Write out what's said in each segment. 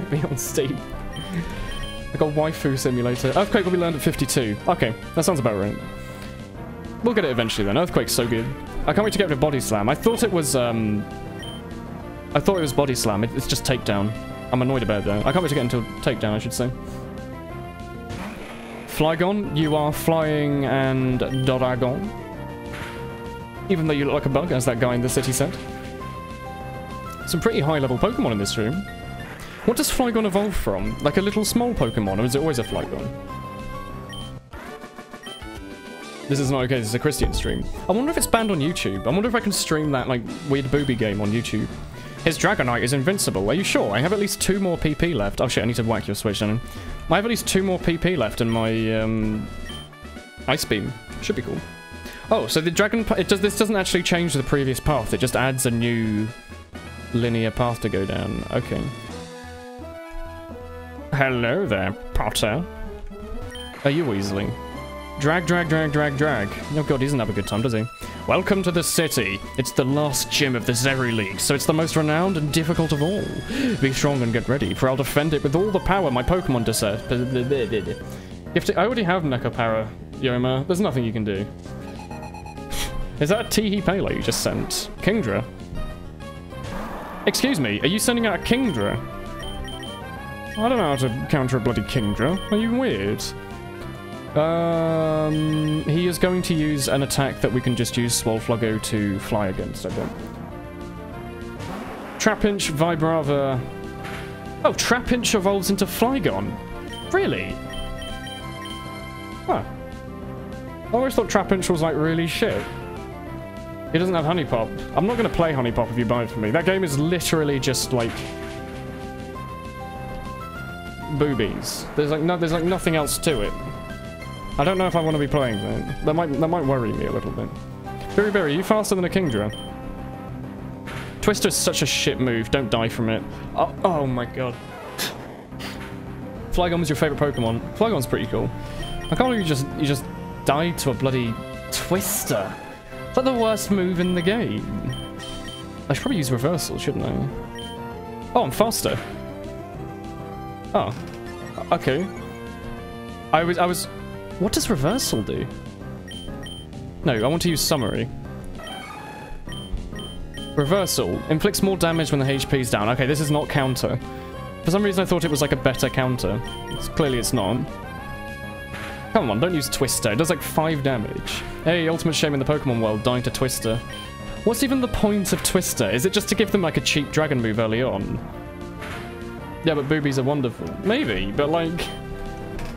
Be on Steam. I got waifu simulator. Earthquake will be learned at 52. Okay, that sounds about right. We'll get it eventually then. Earthquake's so good. I can't wait to get to Body Slam. I thought it was, um... I thought it was Body Slam. It, it's just Takedown. I'm annoyed about that. I can't wait to get into Takedown, I should say. Flygon, you are flying and Doragon. Even though you look like a bug, as that guy in the city said. Some pretty high-level Pokemon in this room. What does Flygon evolve from? Like a little small Pokemon, or is it always a Flygon? This is not okay, this is a Christian stream. I wonder if it's banned on YouTube. I wonder if I can stream that, like, weird booby game on YouTube. His Dragonite is invincible. Are you sure? I have at least two more PP left. Oh shit, I need to whack your switch then. I have at least two more PP left in my, um... Ice Beam. Should be cool. Oh, so the Dragon... It does. This doesn't actually change the previous path. It just adds a new linear path to go down. Okay. Hello there, Potter. Are you Weasley? Drag, drag, drag, drag, drag. Oh god, he doesn't have a good time, does he? Welcome to the city. It's the last gym of the Zhery League, so it's the most renowned and difficult of all. Be strong and get ready, for I'll defend it with all the power my Pokemon desert. I already have Power, Yoma. There's nothing you can do. Is that a Teehee Pele you just sent? Kingdra? Excuse me, are you sending out a Kingdra? I don't know how to counter a bloody Kingdra. Are you weird? Um, he is going to use an attack that we can just use Swolfluggo to fly against, I think. Trapinch, Vibrava... Oh, Trapinch evolves into Flygon. Really? Huh. I always thought Trapinch was, like, really shit. He doesn't have HuniePop. I'm not going to play HuniePop if you buy it for me. That game is literally just, like... Boobies. There's, like, no, there's, like, nothing else to it. I don't know if I want to be playing that. That might that might worry me a little bit. Biribiri, you faster than a Kingdra. is such a shit move. Don't die from it. Oh, oh my god. Flygon was your favorite Pokemon. Flygon's pretty cool. I can't believe you just you just died to a bloody Twister. Is that the worst move in the game? I should probably use reversal, shouldn't I? Oh, I'm faster. Oh. Okay. I was I was what does reversal do? No, I want to use summary. Reversal. Inflicts more damage when the HP is down. Okay, this is not counter. For some reason I thought it was like a better counter. It's, clearly it's not. Come on, don't use Twister. It does like 5 damage. Hey, ultimate shame in the Pokemon world, dying to Twister. What's even the point of Twister? Is it just to give them like a cheap dragon move early on? Yeah, but boobies are wonderful. Maybe, but like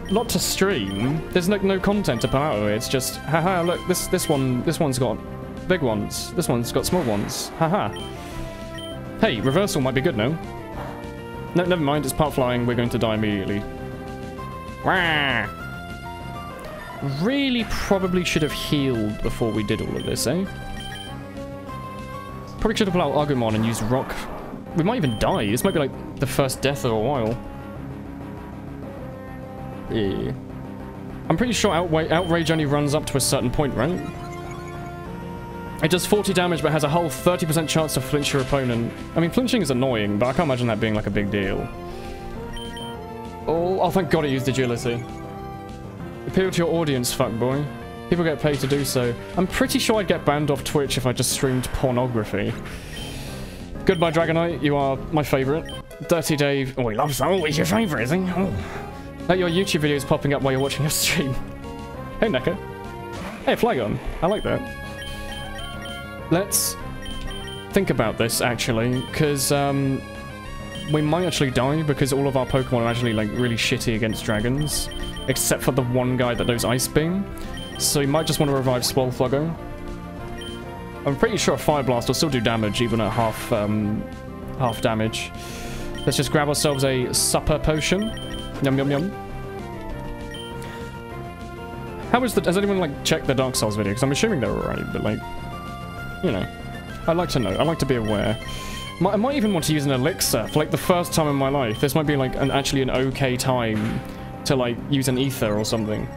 not to stream. There's no, no content to put out of it. It's just, haha, look, this this one this one's got big ones. This one's got small ones. Haha. Hey, reversal might be good, no? No, never mind, it's part flying. We're going to die immediately. Wah! Really probably should have healed before we did all of this, eh? Probably should have put out Agumon and used Rock. We might even die. This might be like the first death of a while. Yeah. I'm pretty sure Outrage only runs up to a certain point, right? It does 40 damage but has a whole 30% chance to flinch your opponent. I mean, flinching is annoying, but I can't imagine that being like a big deal. Oh, oh thank god it used agility. Appeal to your audience, fuckboy. People get paid to do so. I'm pretty sure I'd get banned off Twitch if I just streamed pornography. Goodbye, Dragonite. You are my favourite. Dirty Dave. Oh, he loves that. Oh, he's your favourite, is he? Oh. That your YouTube video is popping up while you're watching your stream. Hey, Neko. Hey, Flygon. I like that. Let's think about this, actually, because um, we might actually die because all of our Pokemon are actually like really shitty against dragons, except for the one guy that knows Ice Beam. So you might just want to revive Swolfluggo. I'm pretty sure a Fire Blast will still do damage even at half um, half damage. Let's just grab ourselves a super potion. Yum, yum, yum. How is the... Has anyone, like, checked the Dark Souls video? Because I'm assuming they're alright, but, like... You know. I'd like to know. I'd like to be aware. I might even want to use an elixir for, like, the first time in my life. This might be, like, an, actually an okay time to, like, use an ether or something.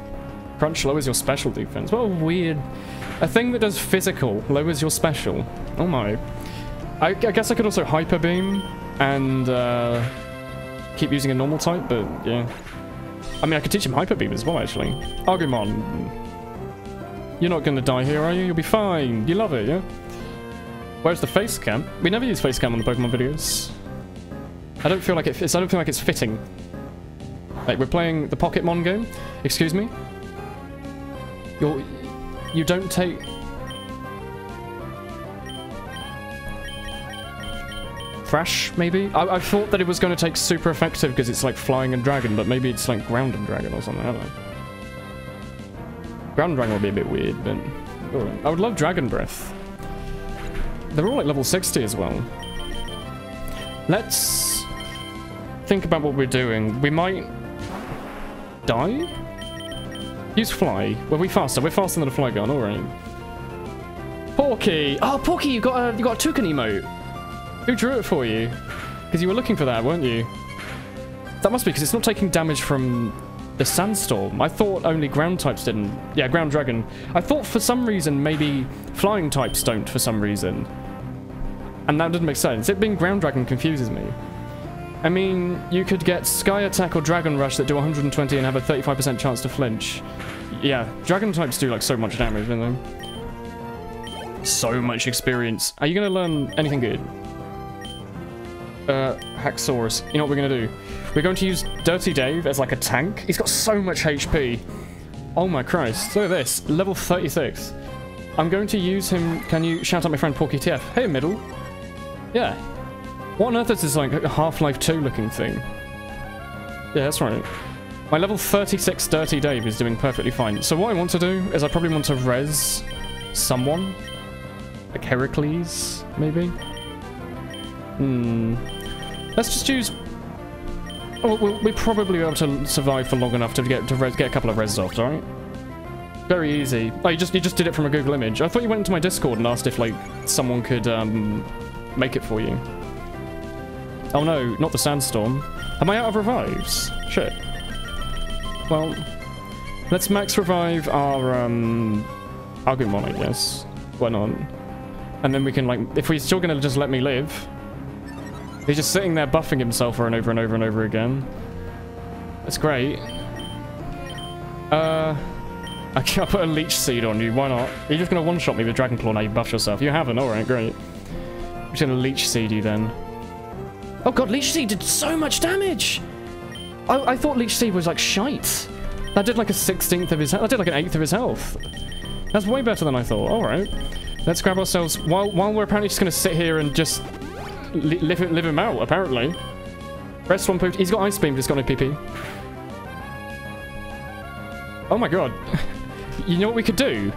Crunch lowers your special defense. What a weird... A thing that does physical lowers your special. Oh my. I, I guess I could also Hyper Beam and, uh keep using a normal type, but yeah. I mean, I could teach him Hyper Beam as well, actually. Agumon. You're not going to die here, are you? You'll be fine. You love it, yeah? Where's the face cam? We never use face cam on the Pokemon videos. I don't feel like it fits. I don't feel like it's fitting. Like, we're playing the Pocketmon game. Excuse me? You're... You don't take... Thrash, maybe? I, I thought that it was going to take super effective because it's like flying and dragon, but maybe it's like ground and dragon or something, I don't know. Ground and dragon would be a bit weird, but... I would love Dragon Breath. They're all like level 60 as well. Let's think about what we're doing. We might die? Use fly. Well, we faster. We're faster than a Flygon. All right. Porky. Oh, Porky, you got a you got a toucan emote. Who drew it for you? Because you were looking for that, weren't you? That must be because it's not taking damage from the sandstorm. I thought only ground types didn't. Yeah, ground dragon. I thought for some reason maybe flying types don't for some reason. And that didn't make sense. It being ground dragon confuses me. I mean, you could get Sky Attack or Dragon Rush that do 120 and have a 35% chance to flinch. Yeah, Dragon types do like so much damage, don't they? So much experience. Are you going to learn anything good? Uh, Haxorus. You know what we're going to do? We're going to use Dirty Dave as like a tank. He's got so much HP. Oh my Christ. Look at this. Level 36. I'm going to use him. Can you shout out my friend Porky TF? Hey, middle. Yeah, what on earth is this, like, a Half-Life 2 looking thing? Yeah, that's right. My level 36 Dirty Dave is doing perfectly fine. So what I want to do is I probably want to res someone. Like Heracles, maybe? Hmm. Let's just use... Oh, we'll, we'll probably be able to survive for long enough to get to get a couple of res off, alright? Very easy. Oh, you just, you just did it from a Google image. I thought you went into my Discord and asked if, like, someone could, um, make it for you. Oh no, not the sandstorm. Am I out of revives? Shit. Well, let's max revive our, um, Agumon, I guess. Why not? And then we can, like, if we're still gonna just let me live. He's just sitting there buffing himself over and over and over and over again. That's great. Uh, I can put a leech seed on you, why not? You're just gonna one-shot me with Dragon Claw now you buff yourself. You haven't, alright, great. I'm just gonna leech seed you then. Oh god, Leech Seed did so much damage! I, I thought Leech Seed was like shite. That did like a 16th of his health. That did like an 8th of his health. That's way better than I thought. Alright. Let's grab ourselves... While, while we're apparently just to sit here and just live, live him out, apparently. Rest one poop. He's got Ice Beam, he's got no PP. Oh my god. you know what we could do?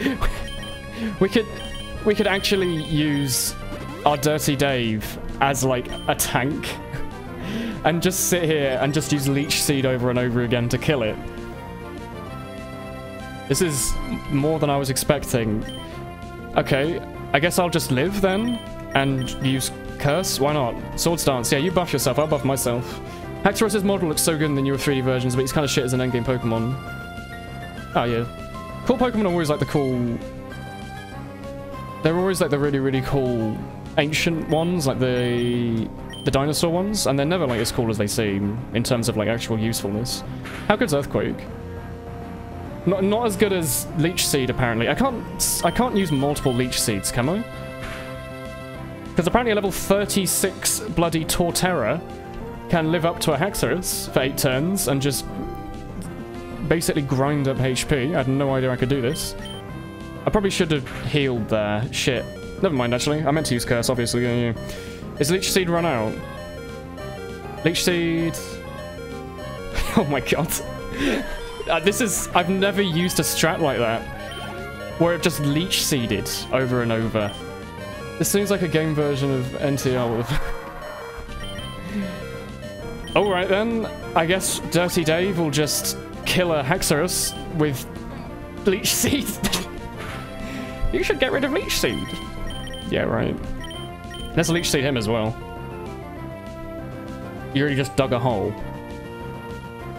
we could... We could actually use our Dirty Dave as like a tank and just sit here and just use Leech Seed over and over again to kill it. This is more than I was expecting. Okay, I guess I'll just live then and use Curse. Why not? Swords Dance. Yeah, you buff yourself. I'll buff myself. Haxorus's model looks so good in the newer 3D versions, but he's kind of shit as an endgame Pokemon. Oh, yeah. Cool Pokemon are always like the cool... They're always like the really, really cool ancient ones, like the the dinosaur ones, and they're never like as cool as they seem in terms of like actual usefulness. How good's Earthquake? Not not as good as Leech Seed apparently. I can't I can't use multiple Leech Seeds, can I? Because apparently a level 36 bloody Torterra can live up to a Haxorus for 8 turns and just basically grind up HP. I had no idea I could do this. I probably should have healed there. Shit. Never mind, actually. I meant to use Curse, obviously. Is Leech Seed run out? Leech Seed... oh my god. uh, this is... I've never used a strat like that. Where it just Leech Seeded over and over. This seems like a game version of NTR with... Alright then. I guess Dirty Dave will just kill a Haxorus with Leech Seed. you should get rid of Leech Seed. Yeah, right. Let's leech seed him as well. You already just dug a hole.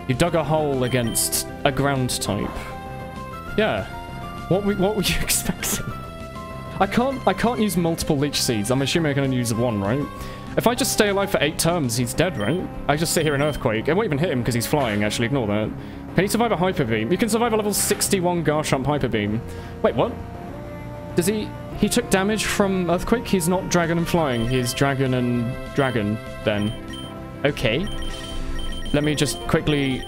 You dug a hole against a ground type. Yeah. What what were you expecting? I can't I can't use multiple leech seeds. I'm assuming I can only use one, right? If I just stay alive for eight turns, he's dead, right? I just sit here in Earthquake. It won't even hit him because he's flying, actually. Ignore that. Can he survive a Hyper Beam? You can survive a level 61 Garchomp Hyper Beam. Wait, what? Does he... He took damage from Earthquake? He's not Dragon and Flying. He's Dragon and Dragon, then. Okay. Let me just quickly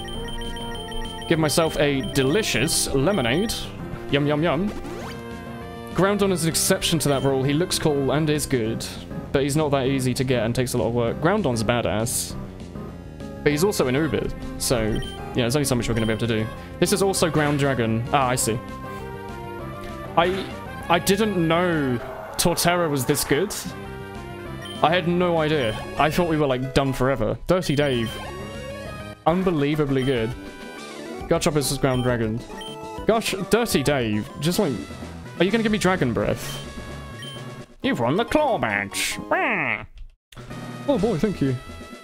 give myself a delicious lemonade. Yum, yum, yum. Groudon is an exception to that rule. He looks cool and is good, but he's not that easy to get and takes a lot of work. Groudon's a badass, but he's also an Uber, so yeah, there's only so much we're going to be able to do. This is also Ground Dragon. Ah, I see. I I didn't know Torterra was this good. I had no idea. I thought we were like done forever. Dirty Dave. Unbelievably good. Garchomp is Ground Dragon. Gosh, Dirty Dave. Just like are you to give me Dragon Breath? You've won the Claw Badge! Oh boy, thank you.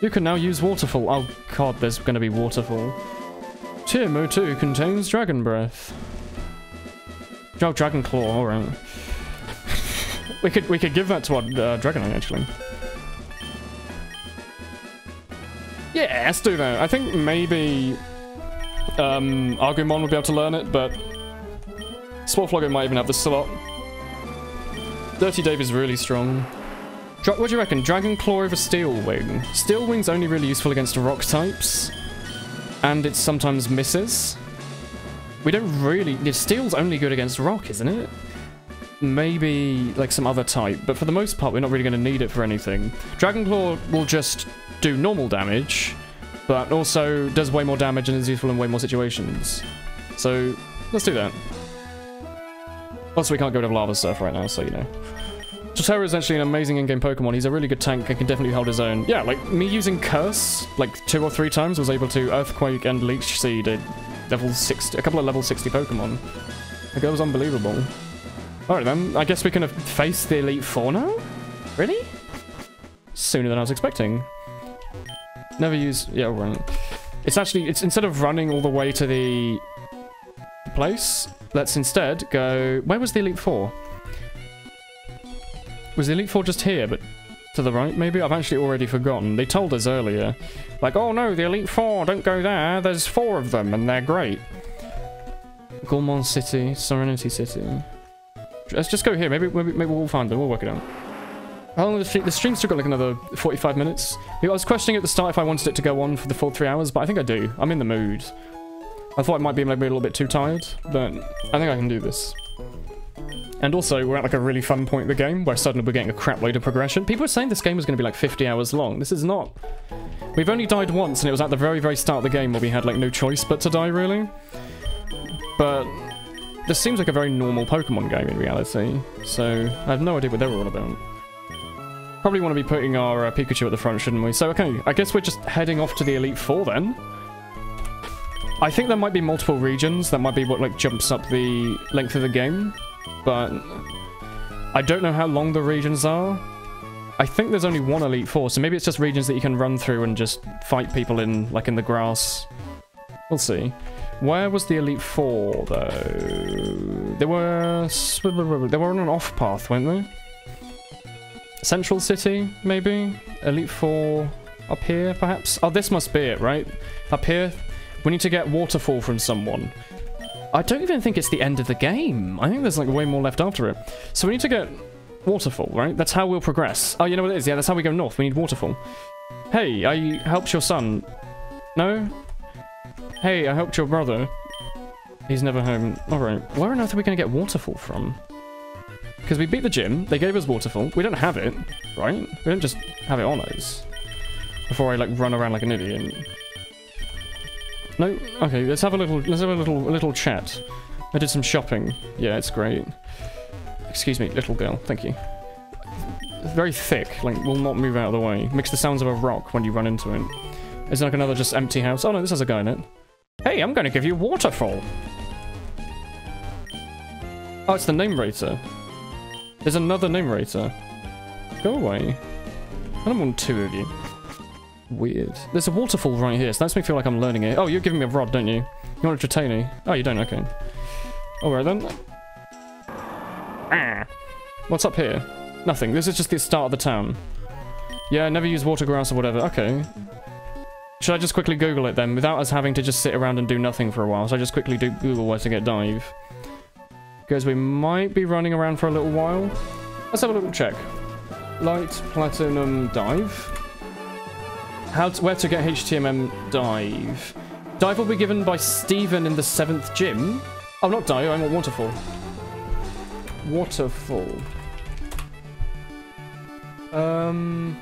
You can now use Waterfall. Oh god, there's to be Waterfall. TM02 contains Dragon Breath. Oh, Dragon Claw, alright. we could we could give that to our uh, Dragonite, actually. Yeah, let's do that. I think maybe um, Agumon will be able to learn it, but Sportflogger might even have the slot. Dirty Dave is really strong. Dra what do you reckon? Dragon Claw over Steel Wing? Steel Wing's only really useful against rock types. And it sometimes misses. We don't really... Steel's only good against rock, isn't it? Maybe, like, some other type. But for the most part, we're not really going to need it for anything. Dragon Claw will just do normal damage, but also does way more damage and is useful in way more situations. So, let's do that. Also, we can't go to Lava Surf right now, so you know. Torterra is actually an amazing in-game Pokemon. He's a really good tank and can definitely hold his own. Yeah, like, me using Curse, like, two or three times, was able to Earthquake and Leech Seed a level 60, a couple of level 60 Pokemon. Like, that was unbelievable. Alright then, I guess we can face the Elite Four now? Really? Sooner than I was expecting. Never use... yeah, run. It's actually, it's instead of running all the way to the place, Let's instead go... Where was the Elite Four? Was the Elite Four just here, but to the right, maybe? I've actually already forgotten. They told us earlier. Like, oh no, the Elite Four, don't go there. There's four of them, and they're great. Gourmand City, Serenity City. Let's just go here. Maybe, maybe, maybe we'll find them. We'll work it out. How long the, the stream's still got like another 45 minutes. I was questioning at the start if I wanted it to go on for the full three hours, but I think I do. I'm in the mood. I thought it might be maybe a little bit too tired, but I think I can do this. And also, we're at like a really fun point in the game where suddenly we're getting a crap load of progression. People were saying this game was going to be like 50 hours long. This is not. We've only died once, and it was at the very, very start of the game where we had like no choice but to die, really. But this seems like a very normal Pokemon game in reality, so I have no idea what they're all about. Probably want to be putting our uh, Pikachu at the front, shouldn't we? So, okay, I guess we're just heading off to the Elite Four then. I think there might be multiple regions. That might be what like jumps up the length of the game. But I don't know how long the regions are. I think there's only one Elite Four, so maybe it's just regions that you can run through and just fight people in, like in the grass. We'll see. Where was the Elite Four, though? They were... They were on an off path, weren't they? Central City, maybe? Elite Four up here, perhaps? Oh, this must be it, right? Up here? We need to get Waterfall from someone. I don't even think it's the end of the game. I think there's like way more left after it. So we need to get Waterfall, right? That's how we'll progress. Oh, you know what it is? Yeah, that's how we go north. We need Waterfall. Hey, I helped your son. No? Hey, I helped your brother. He's never home. Alright, where on earth are we going to get Waterfall from? Because we beat the gym, they gave us Waterfall. We don't have it, right? We don't just have it on us. Before I like run around like an idiot. No? Okay, let's have a little let's have a little little chat. I did some shopping. Yeah, it's great. Excuse me, little girl. Thank you. Very thick, like will not move out of the way. Makes the sounds of a rock when you run into it. Is like another just empty house? Oh no, this has a guy in it. Hey, I'm gonna give you waterfall. Oh, it's the narrator. There's another narrator. Go away. I don't want two of you. Weird. There's a waterfall right here, so that makes me feel like I'm learning it. Oh, you're giving me a rod, don't you? You want a Dratini? Oh, you don't? Okay. Alright then. Ah. What's up here? Nothing. This is just the start of the town. Yeah, never use water grass or whatever. Okay. Should I just quickly Google it then, without us having to just sit around and do nothing for a while? So I just quickly do Google where to get dive. Because we might be running around for a little while. Let's have a little check. Light Platinum Dive. How to, where to get HTMM Dive. Dive will be given by Steven in the 7th gym. Oh, not dive, I'm a waterfall. Waterfall. Um...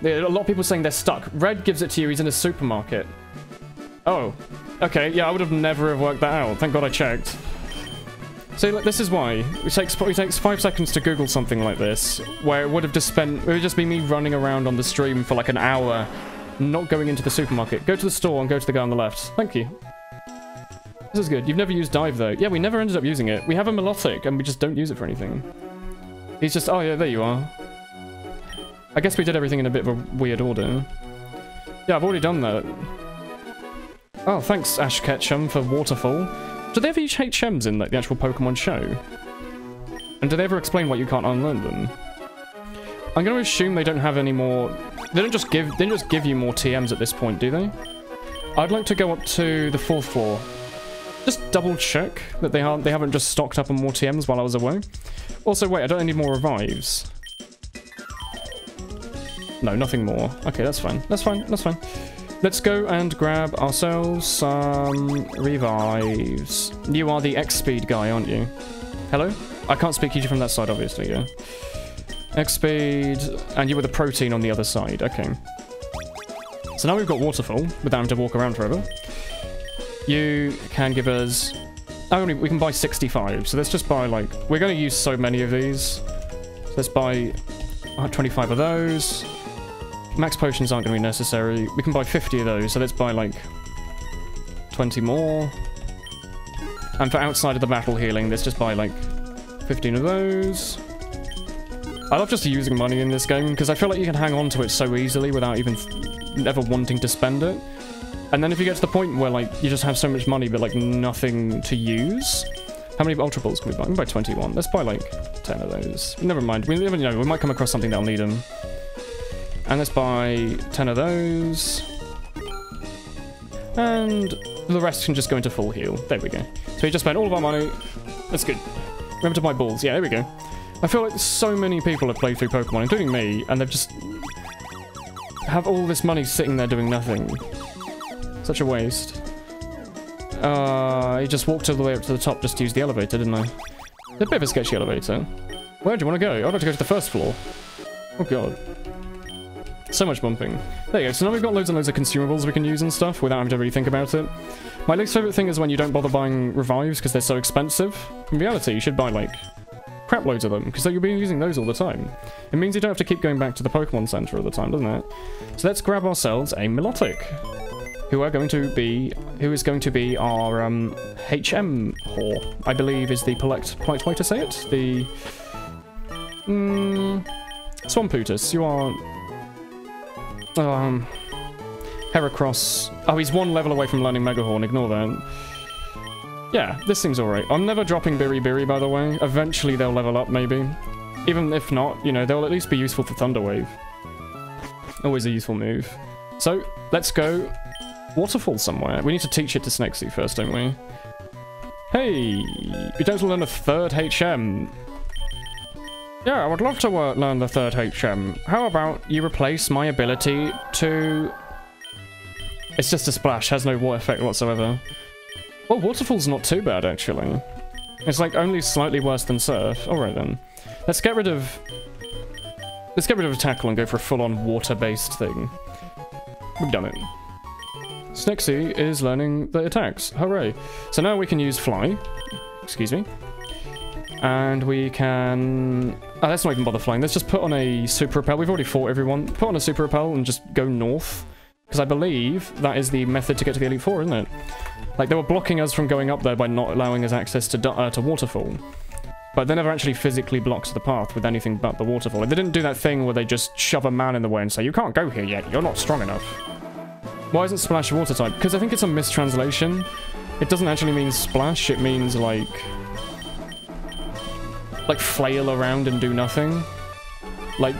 Yeah, a lot of people saying they're stuck. Red gives it to you, he's in a supermarket. Oh. Okay, yeah, I would have never have worked that out. Thank god I checked. So like, this is why. It takes, it takes five seconds to Google something like this, where it would have just spent, it would just be me running around on the stream for like an hour, not going into the supermarket. Go to the store and go to the guy on the left. Thank you. This is good. You've never used dive though. Yeah, we never ended up using it. We have a Milotic and we just don't use it for anything. He's just, oh yeah, there you are. I guess we did everything in a bit of a weird order. Yeah, I've already done that. Oh, thanks, Ash Ketchum, for Waterfall. Do they ever use HMs in like, the actual Pokemon show? And do they ever explain why you can't unlearn them? I'm going to assume they don't have any more... They don't just give they don't just give you more TMs at this point, do they? I'd like to go up to the fourth floor. Just double check that they aren't they haven't just stocked up on more TMs while I was away. Also, wait, I don't need more revives. No, nothing more. Okay, that's fine. That's fine. That's fine. Let's go and grab ourselves some revives. You are the X-Speed guy, aren't you? Hello? I can't speak to you from that side, obviously, yeah. X-Speed, and you were the protein on the other side. Okay. So now we've got Waterfall, without having to walk around forever. You can give us... Oh, we can buy 65, so let's just buy, like... We're going to use so many of these. So let's buy uh, 25 of those. Max potions aren't going to be necessary. We can buy 50 of those, so let's buy like 20 more. And for outside of the battle healing, let's just buy like 15 of those. I love just using money in this game, because I feel like you can hang on to it so easily without even ever wanting to spend it. And then if you get to the point where like you just have so much money but like nothing to use, how many Ultra Balls can we buy? We can buy 21. Let's buy like 10 of those. Never mind. We never know. We might come across something that'll need them. And let's buy 10 of those. And the rest can just go into full heal. There we go. So we just spent all of our money. That's good. Remember to buy balls. Yeah, there we go. I feel like so many people have played through Pokemon, including me, and they've just have all this money sitting there doing nothing. Such a waste. Uh, I just walked all the way up to the top just to use the elevator, didn't i I? a bit of a sketchy elevator. Where do you want to go? I'd like to go to the first floor. Oh god. So much bumping. There you go. So now we've got loads and loads of consumables we can use and stuff without having to really think about it. My least favorite thing is when you don't bother buying revives because they're so expensive. In reality, you should buy like crap loads of them because you'll be using those all the time. It means you don't have to keep going back to the Pokemon Center all the time, doesn't it? So let's grab ourselves a Milotic, who are going to be who is going to be our um, HM whore, I believe is the polite polite way to say it. The mm, Swamputus, you are um, Heracross. Oh, he's one level away from learning Megahorn. Ignore that. Yeah, this thing's alright. I'm never dropping Biribiri, by the way. Eventually they'll level up, maybe. Even if not, you know, they'll at least be useful for Thunder Wave. Always a useful move. So, let's go waterfall somewhere. We need to teach it to Snexy first, don't we? Hey, we don't learn a third HM. Yeah, I would love to learn the third HM. How about you replace my ability to... It's just a splash, has no water effect whatsoever. Well, Waterfall's not too bad, actually. It's like only slightly worse than Surf. Alright then. Let's get rid of... Let's get rid of a Tackle and go for a full-on water-based thing. We've done it. Snexy is learning the attacks. Hooray. So now we can use Fly. Excuse me. And we can... Oh, let's not even bother flying. Let's just put on a super repel. We've already fought everyone. Put on a super repel and just go north. Because I believe that is the method to get to the Elite Four, isn't it? Like, they were blocking us from going up there by not allowing us access to, uh, to Waterfall. But they never actually physically blocked the path with anything but the Waterfall. They didn't do that thing where they just shove a man in the way and say, you can't go here yet, you're not strong enough. Why isn't Splash water type? Because I think it's a mistranslation. It doesn't actually mean Splash, it means, like like flail around and do nothing. Like,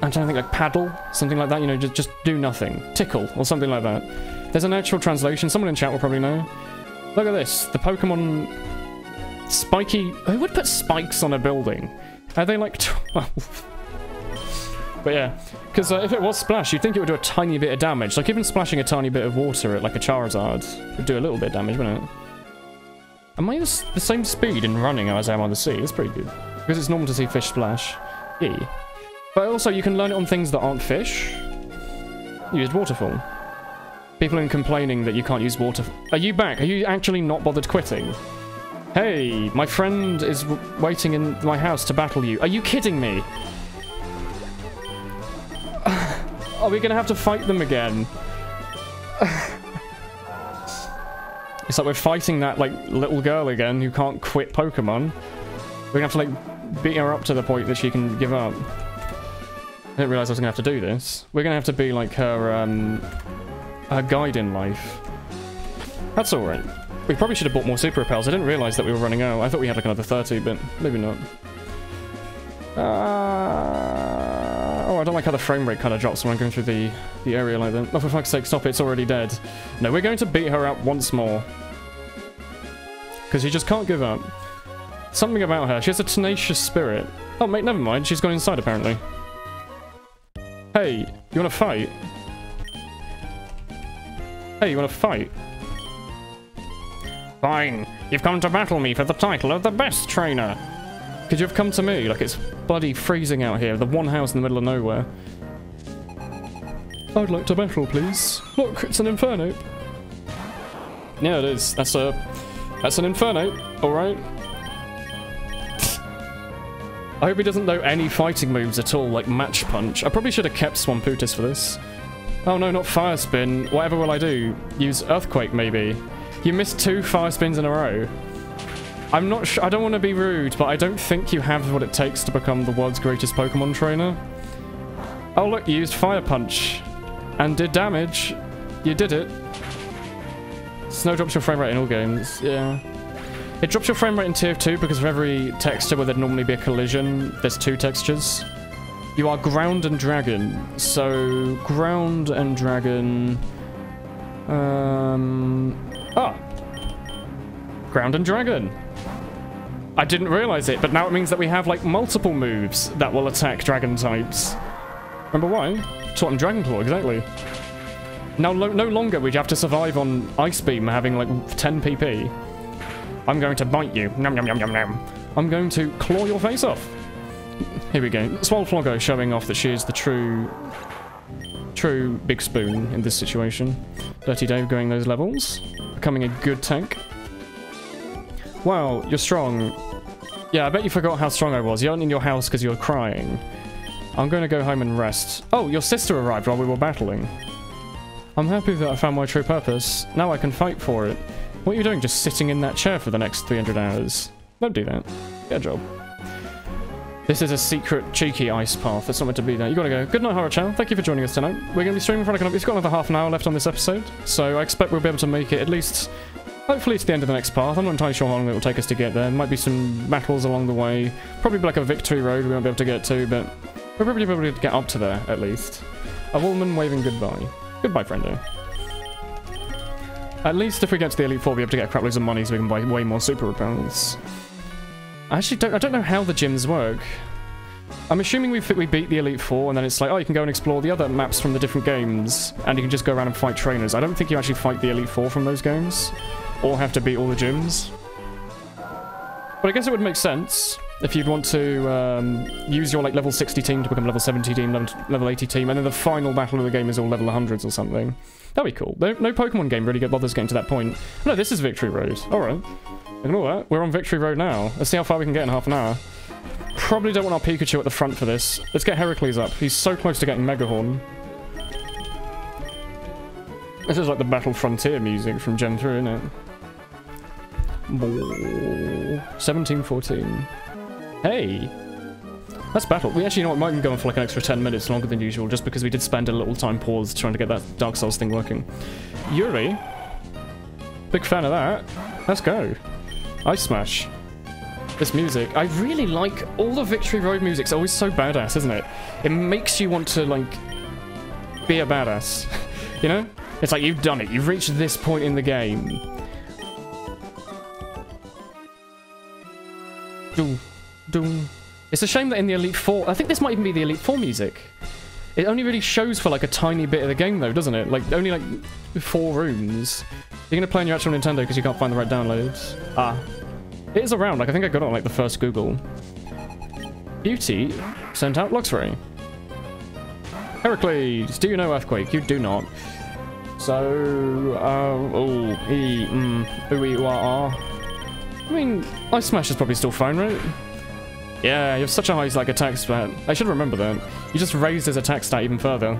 I'm trying to think like paddle, something like that, you know, just, just do nothing. Tickle, or something like that. There's an actual translation, someone in chat will probably know. Look at this, the Pokemon spiky... Who would put spikes on a building? Are they like 12? but yeah, because uh, if it was Splash, you'd think it would do a tiny bit of damage. Like even splashing a tiny bit of water at like a Charizard would do a little bit of damage, wouldn't it? Am I the, same speed in running as I am on the sea? It's pretty good. Because it's normal to see fish splash. Yeah. But also, you can learn it on things that aren't fish. Use waterfall. People are complaining that you can't use water. Are you back? Are you actually not bothered quitting? Hey, my friend is waiting in my house to battle you. Are you kidding me? are we going to have to fight them again? it's like we're fighting that, like, little girl again who can't quit Pokemon. We're to have to, like, beat her up to the point that she can give up. I didn't realize I was to have to do this. We're to have to be like her, um, her guide in life. That's alright. We probably should have bought more super repels. I didn't realize that we were running out. I thought we had like another 30, but maybe not. Uh, oh, I don't like how the frame rate kind of drops when I'm going through the, the area like that. Oh, for fuck's sake, stop it. It's already dead. No, we're going to beat her up once more. Because she just can't give up. Something about her. She has a tenacious spirit. Oh, mate, never mind. She's gone inside, apparently. Hey, you wanna fight? Hey, you wanna fight? Fine. You've come to battle me for the title of the best trainer. Could you have come to me? Like, it's bloody freezing out here. The one house in the middle of nowhere. I'd like to battle, please. Look, it's an Infernape. Yeah, it is. That's a... That's an Infernape. Alright. I hope he doesn't know any fighting moves at all, like Mach Punch. I probably should have kept Swamputus for this. Oh no, not Fire Spin. Whatever will I do? Use Earthquake, maybe. You missed two Fire Spins in a row. I'm not sure. I don't want to be rude, but I don't think you have what it takes to become the world's greatest Pokemon trainer. Oh look, you used Fire Punch. And did damage. You did it. Snow drops your frame rate in all games. Yeah. It drops your frame rate in tier 2 because for every texture where there'd normally be a collision, there's two textures. You are ground and dragon. So, ground and dragon... Um... Ah! Ground and dragon. I didn't realize it, but now it means that we have, like, multiple moves that will attack dragon types. Remember why? Taught him Dragon Claw, exactly. Now, no longer would you have to survive on Ice Beam having, like, 10 PP. I'm going to bite you. Nom nom nom nom nom. I'm going to claw your face off. Here we go. Swalfloggo showing off that she is the true... True big spoon in this situation. Dirty Dave going those levels. Becoming a good tank. Wow, you're strong. Yeah, I bet you forgot how strong I was. You aren't in your house because you're crying. I'm going to go home and rest. Oh, your sister arrived while we were battling. I'm happy that I found my true purpose. Now I can fight for it. What are you doing just sitting in that chair for the next 300 hours? Don't do that. Get a job. This is a secret, cheeky ice path. It's meant to be there. You gotta go. Good night, Horror Channel. Thank you for joining us tonight. We're gonna be streaming for like another... We've got another half an hour left on this episode, so I expect we'll be able to make it at least... Hopefully to the end of the next path. I'm not entirely sure how long it will take us to get there. Might be some battles along the way. Probably like a victory road we won't be able to get to, but we'll probably be able to get up to there, at least. A woman waving goodbye. Goodbye, friendo. At least if we get to the Elite Four, we'll be able to get crap loads of money so we can buy way more super repels. I actually don't, I don't know how the gyms work. I'm assuming we we beat the Elite Four, and then it's like, oh, you can go and explore the other maps from the different games, and you can just go around and fight trainers. I don't think you actually fight the Elite Four from those games, or have to beat all the gyms. But I guess it would make sense if you'd want to um, use your like level 60 team to become level 70 team, level, level 80 team, and then the final battle of the game is all level 100s or something. That'd be cool. No, no Pokemon game really bothers getting to that point. No, this is Victory Road. Alright. Ignore that. We're on Victory Road now. Let's see how far we can get in half an hour. Probably don't want our Pikachu at the front for this. Let's get Heracles up. He's so close to getting Megahorn. This is like the Battle Frontier music from Gen 3, isn't it? 1714. Hey! Let's battle. We actually, you know what, might be going for like an extra 10 minutes longer than usual, just because we did spend a little time paused trying to get that Dark Souls thing working. Yuri. Big fan of that. Let's go. Ice Smash. this music. I really like all the Victory Road music's always so badass, isn't it? It makes you want to like be a badass. you know? It's like you've done it. You've reached this point in the game. Doom, doom. It's a shame that in the Elite Four, I think this might even be the Elite Four music. It only really shows for like a tiny bit of the game though, doesn't it? Like only like four rooms. You're gonna play on your actual Nintendo because you can't find the right downloads. Ah, it is around. Like I think I got it on like the first Google. Beauty sent out Luxray. Heracles, do you know Earthquake? You do not. So, uh, oh, e, mm, ooh, e, ah. I mean, Ice Smash is probably still fine, right? Yeah, you have such a high like attack stat. I should remember that. You just raised his attack stat even further.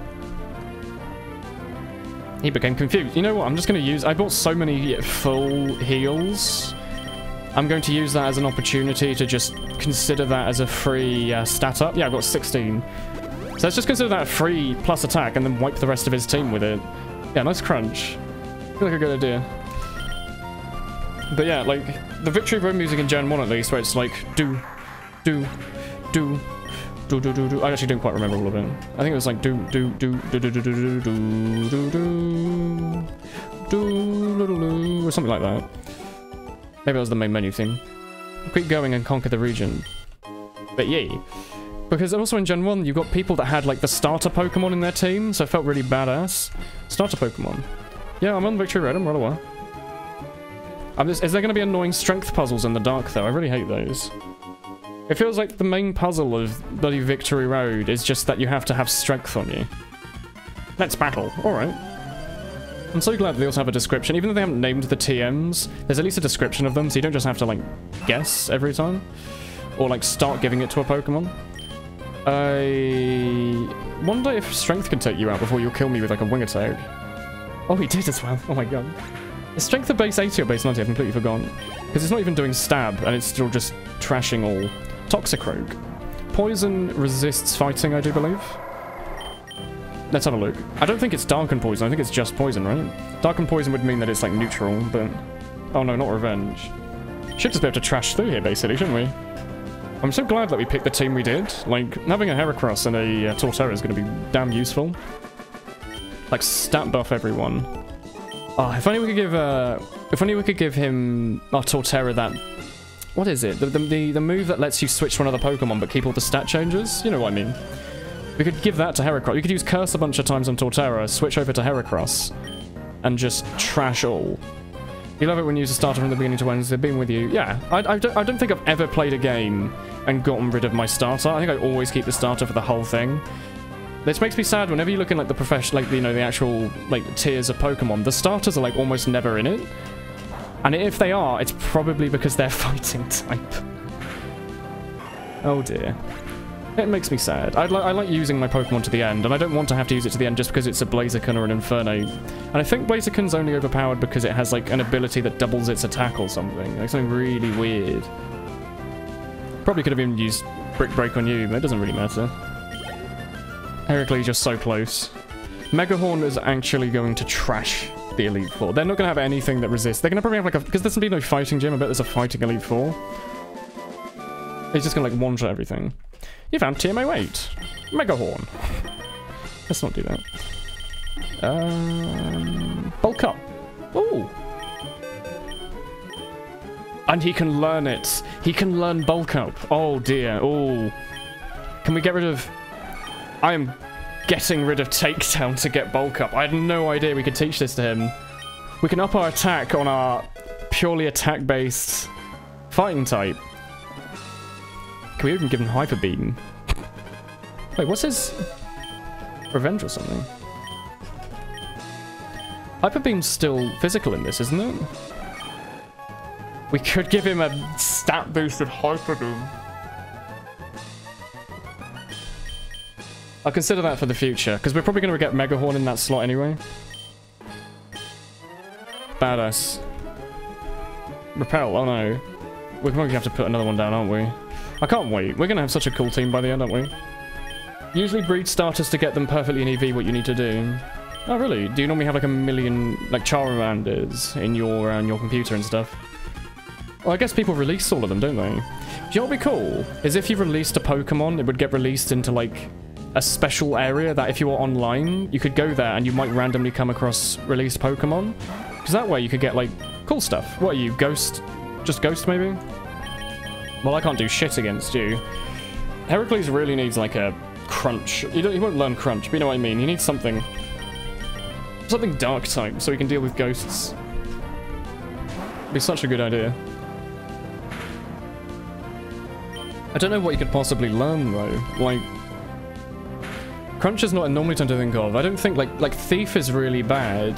He became confused. You know what? I'm just going to use... I bought so many full heals. I'm going to use that as an opportunity to just consider that as a free uh, stat up. Yeah, I've got 16. So let's just consider that a free plus attack and then wipe the rest of his team with it. Yeah, nice crunch. Feel like a good idea. But yeah, like, the Victory Road music in Gen 1 at least, where it's like, do, do, do, do, do, do, do. I actually don't quite remember all of it. I think it was like, do, do, do, do, do, do, do, do, do, do, do, do, do, do, or something like that. Maybe that was the main menu thing. Keep going and conquer the region. But yay. Because also in Gen 1, you've got people that had like the starter Pokemon in their team, so it felt really badass. Starter Pokemon. Yeah, I'm on Victory Road, I'm well aware. I'm just, is there going to be annoying strength puzzles in the dark though? I really hate those. It feels like the main puzzle of bloody Victory Road is just that you have to have strength on you. Let's battle. Alright. I'm so glad they also have a description. Even though they haven't named the TMs, there's at least a description of them, so you don't just have to, like, guess every time. Or, like, start giving it to a Pokemon. I wonder if strength can take you out before you'll kill me with like a wing attack. Oh, he did as well. Oh my god. Is strength a base 80 or base 90? I've completely forgotten. Because it's not even doing stab, and it's still just trashing all. Toxicroak. Poison resists fighting, I do believe. Let's have a look. I don't think it's Dark and Poison. I think it's just Poison, right? Dark and Poison would mean that it's like neutral, but... Oh no, not Revenge. Should just be able to trash through here, basically, shouldn't we? I'm so glad that we picked the team we did. Like, having a Heracross and a uh, Torterra is going to be damn useful. Like, stat buff everyone. Oh, if only we could give, uh, if only we could give him, oh, Torterra that, what is it? The, the, the move that lets you switch to another Pokemon but keep all the stat changes? You know what I mean. We could give that to Heracross. You could use Curse a bunch of times on Torterra, switch over to Heracross, and just trash all. You love it when you use a starter from the beginning to end. They've been with you. Yeah, I, I, don't, I don't think I've ever played a game and gotten rid of my starter. I think I always keep the starter for the whole thing. This makes me sad whenever you look in like the profession, like you know the actual like tiers of Pokemon. The starters are like almost never in it, and if they are, it's probably because they're fighting type. Oh dear. It makes me sad. I, li I like using my Pokemon to the end, and I don't want to have to use it to the end just because it's a Blaziken or an Infernape. And I think Blaziken's only overpowered because it has like an ability that doubles its attack or something. Like something really weird. Probably could have even used Brick Break on you, but it doesn't really matter. Heracles just so close. Megahorn is actually going to trash the Elite Four. They're not going to have anything that resists. They're going to probably have like a... Because there's going to be no fighting gym. I bet there's a fighting Elite Four. It's just going to like one-shot everything. You found TM08. Mega Horn. Let's not do that. Um, bulk up. Ooh. And he can learn it. He can learn bulk up. Oh dear. Oh. Can we get rid of... I am getting rid of takedown to get bulk up. I had no idea we could teach this to him. We can up our attack on our purely attack-based fighting type. Can we even give him Hyper Beam? Wait, what's his... Revenge or something? Hyper Beam's still physical in this, isn't it? We could give him a stat boosted Hyper Beam. I'll consider that for the future, because we're probably going to get Megahorn in that slot anyway. Badass. Repel, oh no. We're probably going to have to put another one down, aren't we? I can't wait. We're going to have such a cool team by the end, aren't we? Usually breed starters to get them perfectly in EV what you need to do. Oh, really? Do you normally have like a million, like, Charmanders in your, uh, your computer and stuff? Well, I guess people release all of them, don't they? Do you know what would be cool? Is if you released a Pokemon, it would get released into, like, a special area that if you were online, you could go there and you might randomly come across released Pokemon. Because that way you could get, like, cool stuff. What are you, Ghost? Just Ghost, maybe? Well, I can't do shit against you. Heracles really needs, like, a crunch. You, don't, you won't learn crunch, but you know what I mean. He needs something... Something dark type, so he can deal with ghosts. Be such a good idea. I don't know what you could possibly learn, though. Like... Crunch is not a normally tend to think of. I don't think, like, like Thief is really bad.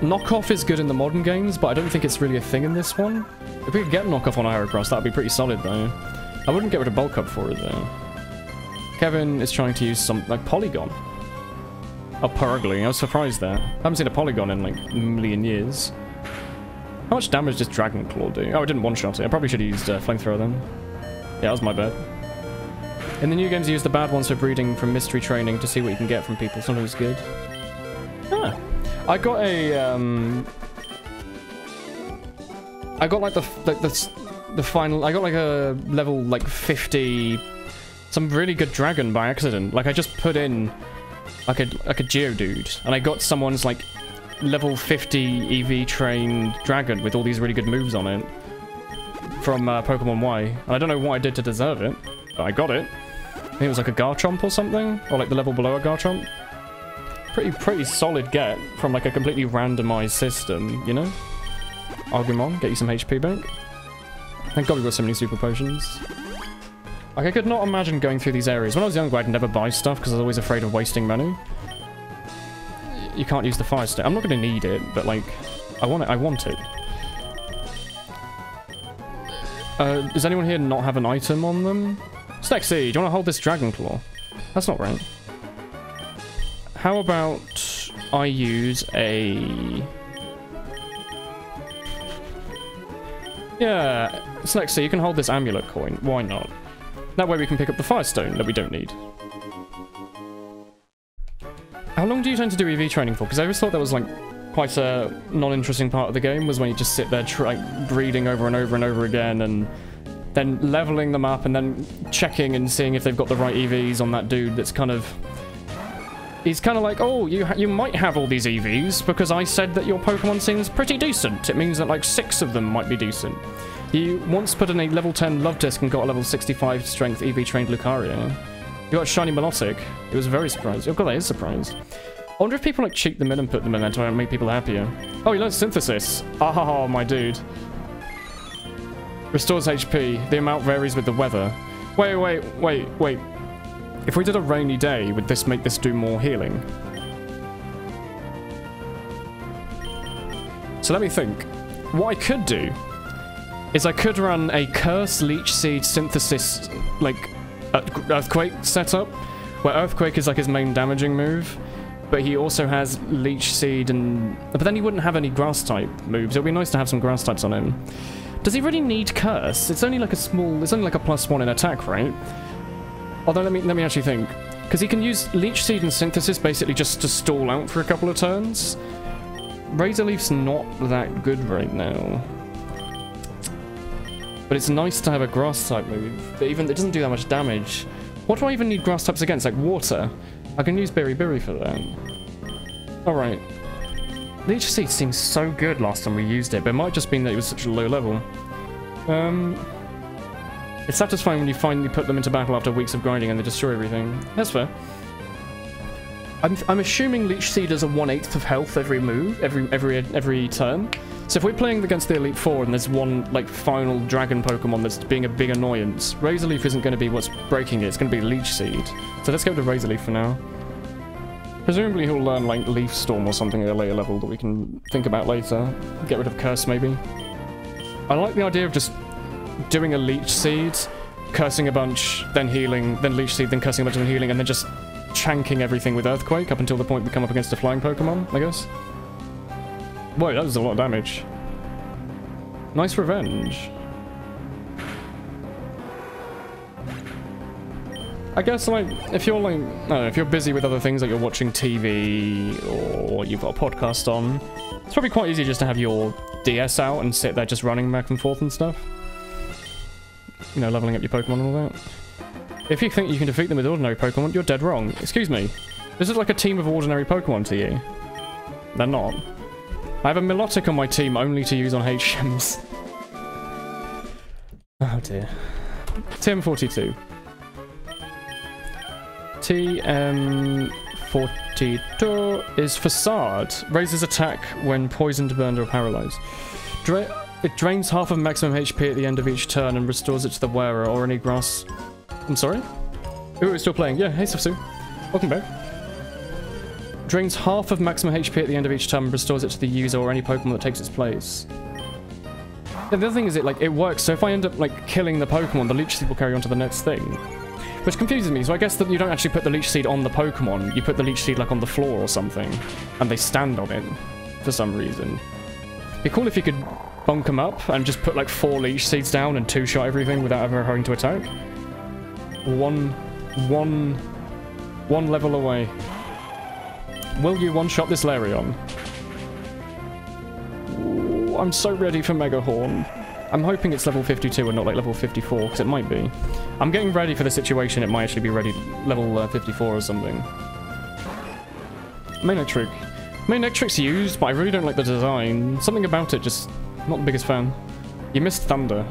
Knockoff is good in the modern games, but I don't think it's really a thing in this one. If we could get knockoff on Heracross, that'd be pretty solid, though. I wouldn't get rid of bulk up for it, though. Kevin is trying to use some, like, Porygon. Oh, Purugly. I was surprised there. I haven't seen a Porygon in, like, a million years. How much damage does Dragon Claw do? Oh, I didn't one-shot it. I probably should have used uh, Flamethrower then. Yeah, that was my bad. In the new games, you use the bad ones for breeding from mystery training to see what you can get from people. Sometimes good. Ah. I got a, um... I got, like, the, like, the, the final... I got, like, a level, like, 50... Some really good dragon by accident. Like, I just put in, like a, like a Geodude, and I got someone's, like, level 50 EV trained dragon with all these really good moves on it from uh, Pokemon Y. And I don't know what I did to deserve it, but I got it. I think it was like a Garchomp or something, or like the level below a Garchomp. Pretty, pretty solid get from like a completely randomized system, you know? Agumon, get you some HP back. Thank god we got so many super potions. Like, I could not imagine going through these areas. When I was younger, I'd never buy stuff because I was always afraid of wasting money. You can't use the fire stick. I'm not going to need it, but like, I want it. I want it. Uh, does anyone here not have an item on them? Snexy, do you want to hold this Dragon Claw? That's not right. How about I use a... Yeah, Snexy, you can hold this amulet coin. Why not? That way we can pick up the Firestone that we don't need. How long do you tend to do EV training for? Because I always thought that was like quite a non-interesting part of the game was when you just sit there breeding over and over and over again and then leveling them up and then checking and seeing if they've got the right EVs on that dude that's kind of he's kind of like oh you you might have all these EVs because I said that your Pokemon seems pretty decent it means that like six of them might be decent you once put in a level 10 Luvdisc and got a level 65 strength EV trained Lucario you got a shiny Milotic it was very surprised oh god that is surprised I wonder if people like cheat them in and put them in there to make people happier. Oh, he learned synthesis. Ah, my dude. Restores HP. The amount varies with the weather. Wait, wait, wait, wait. If we did a rainy day, would this make this do more healing? So let me think. What I could do is I could run a Curse Leech Seed Synthesis, like, Earthquake setup, where Earthquake is like his main damaging move, but he also has Leech Seed and... But then he wouldn't have any Grass-type moves. It would be nice to have some Grass-types on him. Does he really need Curse? It's only like a small... It's only like a plus one in attack, right? Although, let me, let me actually think. Because he can use Leech Seed and Synthesis basically just to stall out for a couple of turns. Razor Leaf's not that good right now. But it's nice to have a Grass-type move. But even... It doesn't do that much damage. What do I even need Grass-types against? Like Water? I can use Biribiri for that. Alright. Leech Seed seems so good last time we used it, but it might just mean that it was such a low level. Um, it's satisfying when you finally put them into battle after weeks of grinding and they destroy everything. That's fair. I'm, I'm assuming Leech Seed is a 1 8th of health every move, every every every turn. So if we're playing against the Elite Four and there's one like final Dragon Pokemon that's being a big annoyance, Razor Leaf isn't going to be what's breaking it. It's going to be Leech Seed. So let's go to Razor Leaf for now. Presumably he'll learn like Leaf Storm or something at a later level that we can think about later. Get rid of Curse maybe. I like the idea of just doing a Leech Seed, cursing a bunch, then healing, then Leech Seed, then cursing a bunch, then healing, and then just chanking everything with Earthquake up until the point we come up against a flying Pokemon, I guess. Whoa, that was a lot of damage. Nice revenge. I guess, like, if you're, like, know, if you're busy with other things, like you're watching TV or you've got a podcast on, it's probably quite easy just to have your DS out and sit there just running back and forth and stuff. You know, leveling up your Pokemon and all that. If you think you can defeat them with ordinary Pokemon, you're dead wrong. Excuse me. This is like a team of ordinary Pokemon to you. They're not. I have a Milotic on my team only to use on HMs. oh dear. TM42. Um, TM42 is Facade. Raises attack when poisoned, burned, or paralyzed. Dra it drains half of maximum HP at the end of each turn and restores it to the wearer or any grass I'm sorry? Ooh, we're still playing. Yeah, hey, Safsu. Welcome back. Drains half of maximum HP at the end of each turn and restores it to the user or any Pokemon that takes its place. The other thing is it like it works, so if I end up like killing the Pokemon, the Leech Seed will carry on to the next thing. Which confuses me, so I guess that you don't actually put the Leech Seed on the Pokemon, you put the Leech Seed like on the floor or something, and they stand on it for some reason. It'd be cool if you could bonk them up and just put like four Leech Seeds down and two-shot everything without ever having to attack one, one, one level away. Will you one-shot this Lairon? Ooh, I'm so ready for Mega Horn. I'm hoping it's level 52 and not like level 54, because it might be. I'm getting ready for the situation it might actually be ready level uh, 54 or something. Manectric. Manectric's used, but I really don't like the design. Something about it just... not the biggest fan. You missed Thunder.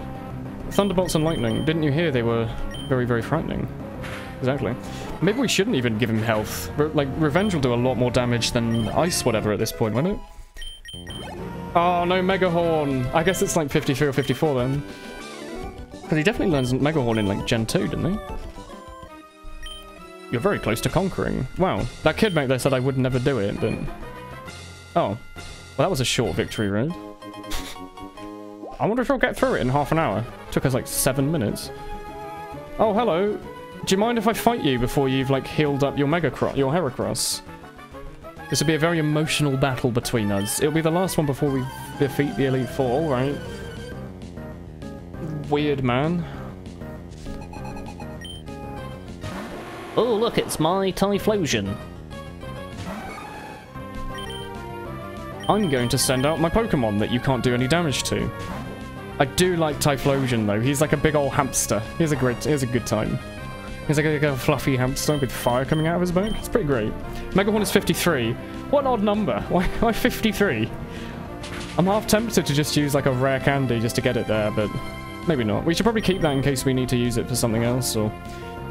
Thunderbolts and Lightning. Didn't you hear they were very, very frightening. Exactly. Maybe we shouldn't even give him health. Re like, Revenge will do a lot more damage than Ice whatever at this point, won't it? Oh, no Mega Horn. I guess it's like 53 or 54 then. Because he definitely learns Mega Horn in like Gen 2, didn't he? You're very close to conquering. Wow. That kid back there said I would never do it, but... Oh. Well, that was a short victory right? I wonder if we'll get through it in half an hour. Took us like seven minutes. Oh, hello. Do you mind if I fight you before you've, like, healed up your Mega Cross, your Heracross? This will be a very emotional battle between us. It'll be the last one before we defeat the Elite Four, right? Weird man. Oh, look, it's my Typhlosion. I'm going to send out my Pokemon that you can't do any damage to. I do like Typhlosion though. He's like a big old hamster. He's a great, he's a good time. He's like a, like a, fluffy hamster with fire coming out of his back. It's pretty great. Megahorn is 53. What an odd number. Why, why 53? I'm half tempted to just use like a rare candy just to get it there, but maybe not. We should probably keep that in case we need to use it for something else, or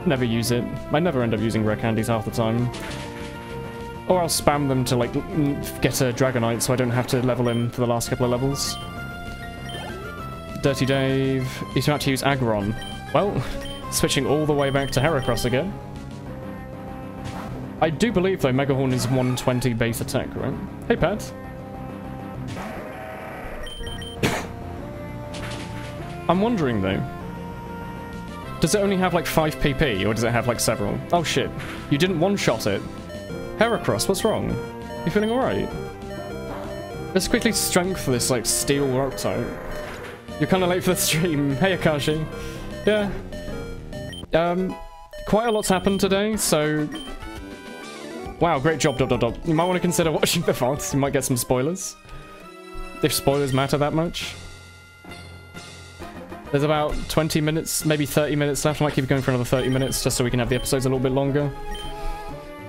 never use it. I never end up using rare candies half the time. Or I'll spam them to like get a Dragonite so I don't have to level him for the last couple of levels. Dirty Dave. He's about to use Aggron. Well, switching all the way back to Heracross again. I do believe, though, Megahorn is 120 base attack, right? Hey, Pat. I'm wondering, though. Does it only have, like, 5 PP, or does it have, like, several? Oh, shit. You didn't one-shot it. Heracross, what's wrong? You feeling alright? Let's quickly strength this, like, steel rock type. You're kind of late for the stream. Hey, Akashi. Yeah. Um, quite a lot's happened today, so... Wow, great job, dot, dot, dot. You might want to consider watching the VODs. You might get some spoilers. If spoilers matter that much. There's about 20 minutes, maybe 30 minutes left. I might keep going for another 30 minutes, just so we can have the episodes a little bit longer.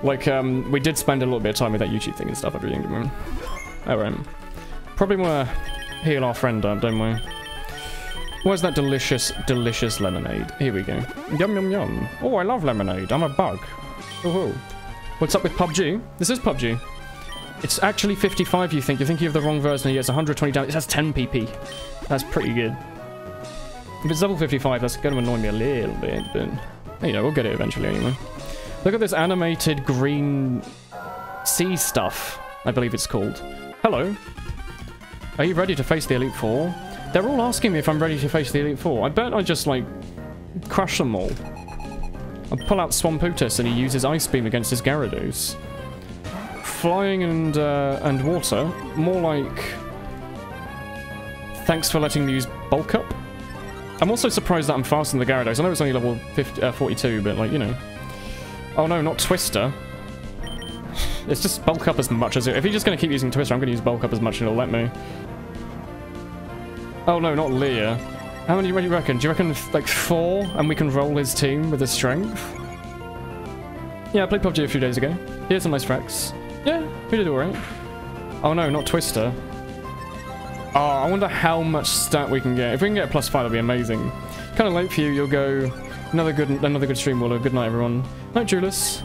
Like, um, we did spend a little bit of time with that YouTube thing and stuff didn't we? Alright. Probably want to heal our friend up, don't we? Where's that delicious, delicious lemonade? Here we go. Yum, yum, yum. Oh, I love lemonade. I'm a bug. Oh, What's up with PUBG? This is PUBG. It's actually 55, you think. You're thinking of the wrong version. Here. It's 120 damage. It has 10 PP. That's pretty good. If it's level 55, that's going to annoy me a little bit, but... You know, we'll get it eventually anyway. Look at this animated green sea stuff, I believe it's called. Hello. Are you ready to face the Elite Four? They're all asking me if I'm ready to face the Elite Four. I bet I just, like, crush them all. I pull out Swamputus and he uses Ice Beam against his Gyarados. Flying and, uh, and water. More like... Thanks for letting me use Bulk Up. I'm also surprised that I'm faster than the Gyarados. I know it's only level 50, uh, 42, but, like, you know. Oh no, not Twister. It's just Bulk Up as much as it... If he's just going to keep using Twister, I'm going to use Bulk Up as much as it'll let me. Oh no, not Leah. How many do you reckon? Do you reckon like four and we can roll his team with his strength? Yeah, I played PUBG a few days ago. Here's some nice tracks. Yeah, we did alright. Oh no, not Twister. Oh, I wonder how much stat we can get. If we can get a plus five, that'd be amazing. Kind of late for you. You'll go another good, another good stream, Waller. Good night, everyone. Night, Julius.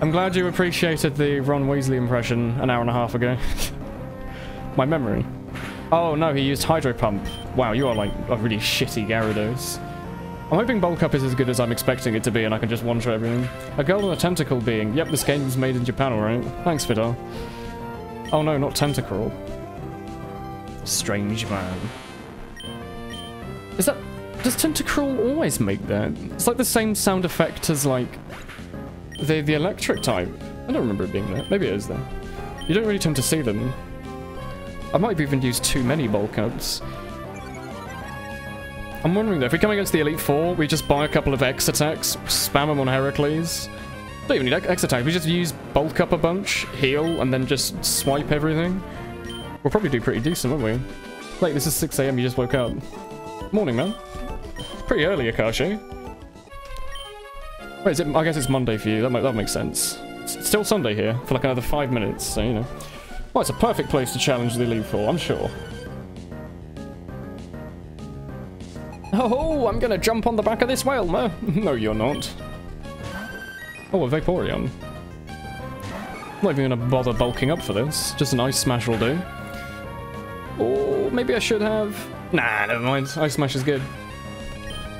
I'm glad you appreciated the Ron Weasley impression an hour and a half ago. My memory. Oh no, he used Hydro Pump. Wow, you are like a really shitty Gyarados. I'm hoping Bulk Up is as good as I'm expecting it to be and I can just one-shot everything. A girl and a tentacle being. Yep, this game was made in Japan, alright. Thanks, Vidal. Oh no, not Tentacruel. Strange man. Is that... Does Tentacruel always make that? It's like the same sound effect as, like, the, the electric type. I don't remember it being there. Maybe it is there. You don't really tend to see them. I might have even used too many bulk ups. I'm wondering though, if we come against the Elite Four, we just buy a couple of X attacks, spam them on Heracles. Don't even need X attacks, we just use bulk up a bunch, heal, and then just swipe everything. We'll probably do pretty decent, won't we? Wait, this is 6am, you just woke up. Morning, man. Pretty early, Akashi. Wait, is it, I guess it's Monday for you, that, might, that makes sense. It's still Sunday here, for like another five minutes, so you know. Well, it's a perfect place to challenge the Elite Four, I'm sure. Oh, I'm gonna jump on the back of this whale, no? No, you're not. Oh, a Vaporeon. Not even gonna bother bulking up for this. Just an Ice Smash will do. Oh, maybe I should have... Nah, never mind. Ice Smash is good.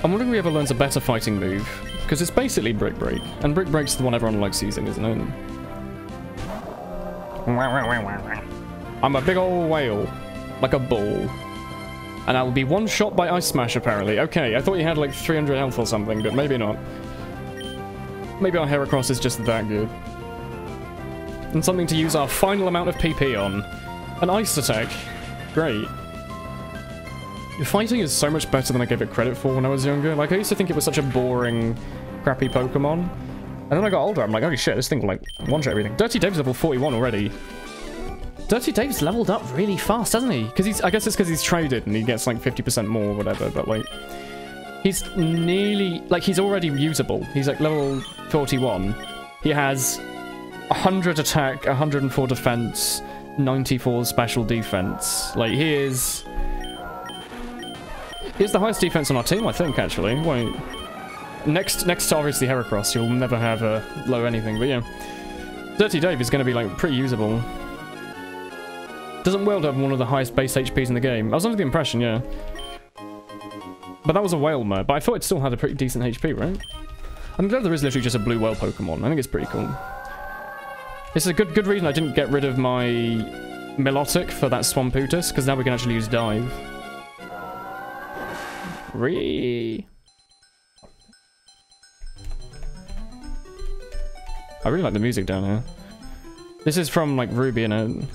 I'm wondering if we ever learns a better fighting move. Because it's basically Brick Break. And Brick Break's the one everyone likes using, isn't it? I'm a big old whale. Like a bull. And I will be one shot by Ice Smash, apparently. Okay, I thought you had like 300 health or something, but maybe not. Maybe our Heracross is just that good. And something to use our final amount of PP on. An Ice Attack. Great. Your fighting is so much better than I gave it credit for when I was younger. Like, I used to think it was such a boring, crappy Pokemon. And then I got older, I'm like, holy shit, this thing will like one-shot everything. Dirty Dave's level 41 already. Dirty Dave's leveled up really fast, hasn't he? Because he's, I guess it's because he's traded and he gets like 50% more or whatever, but like, he's nearly, like he's already usable. He's like level 41. He has 100 attack, 104 defense, 94 special defense. Like he is, he's the highest defense on our team, I think, actually. Wait. Next, next to obviously Heracross, you'll never have a low anything, but yeah. Dirty Dave is going to be like pretty usable. Doesn't Wailord have one of the highest base HPs in the game? I was under the impression, yeah. But that was a Wailmer, but I thought it still had a pretty decent HP, right? I'm glad there is literally just a blue whale Pokemon. I think it's pretty cool. Is a good good reason I didn't get rid of my Milotic for that Swamputus, because now we can actually use Dive. Re. I really like the music down here. This is from like Ruby and it.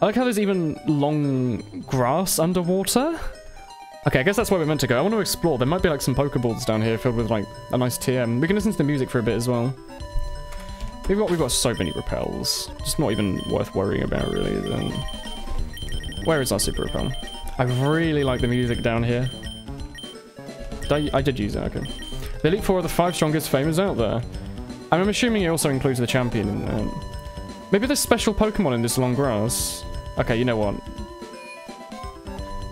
I like how there's even long grass underwater. Okay, I guess that's where we're meant to go. I want to explore. There might be like some Pokeballs down here filled with like a nice TM. We can listen to the music for a bit as well. We've got we've got so many repels. Just not even worth worrying about really. Then. Where is our super repel? I really like the music down here. Did I, I did use it, okay. The Elite Four are the five strongest famers out there. I'm assuming it also includes the champion. Um, maybe there's special Pokemon in this long grass. Okay, you know what?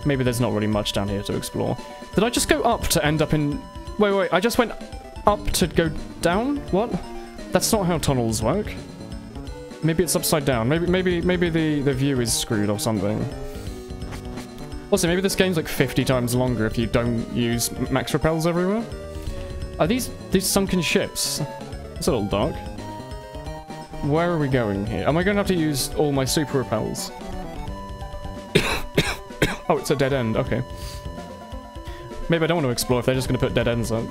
Maybe there's not really much down here to explore. Did I just go up to end up in... Wait, wait, I just went up to go down? What? That's not how tunnels work. Maybe it's upside down. Maybe maybe, maybe the, the view is screwed or something. Also, maybe this game's like 50 times longer if you don't use max repels everywhere. Are these these sunken ships? It's a little dark. Where are we going here? Am I going to have to use all my super repels? oh, it's a dead end. Okay. Maybe I don't want to explore if they're just going to put dead ends up.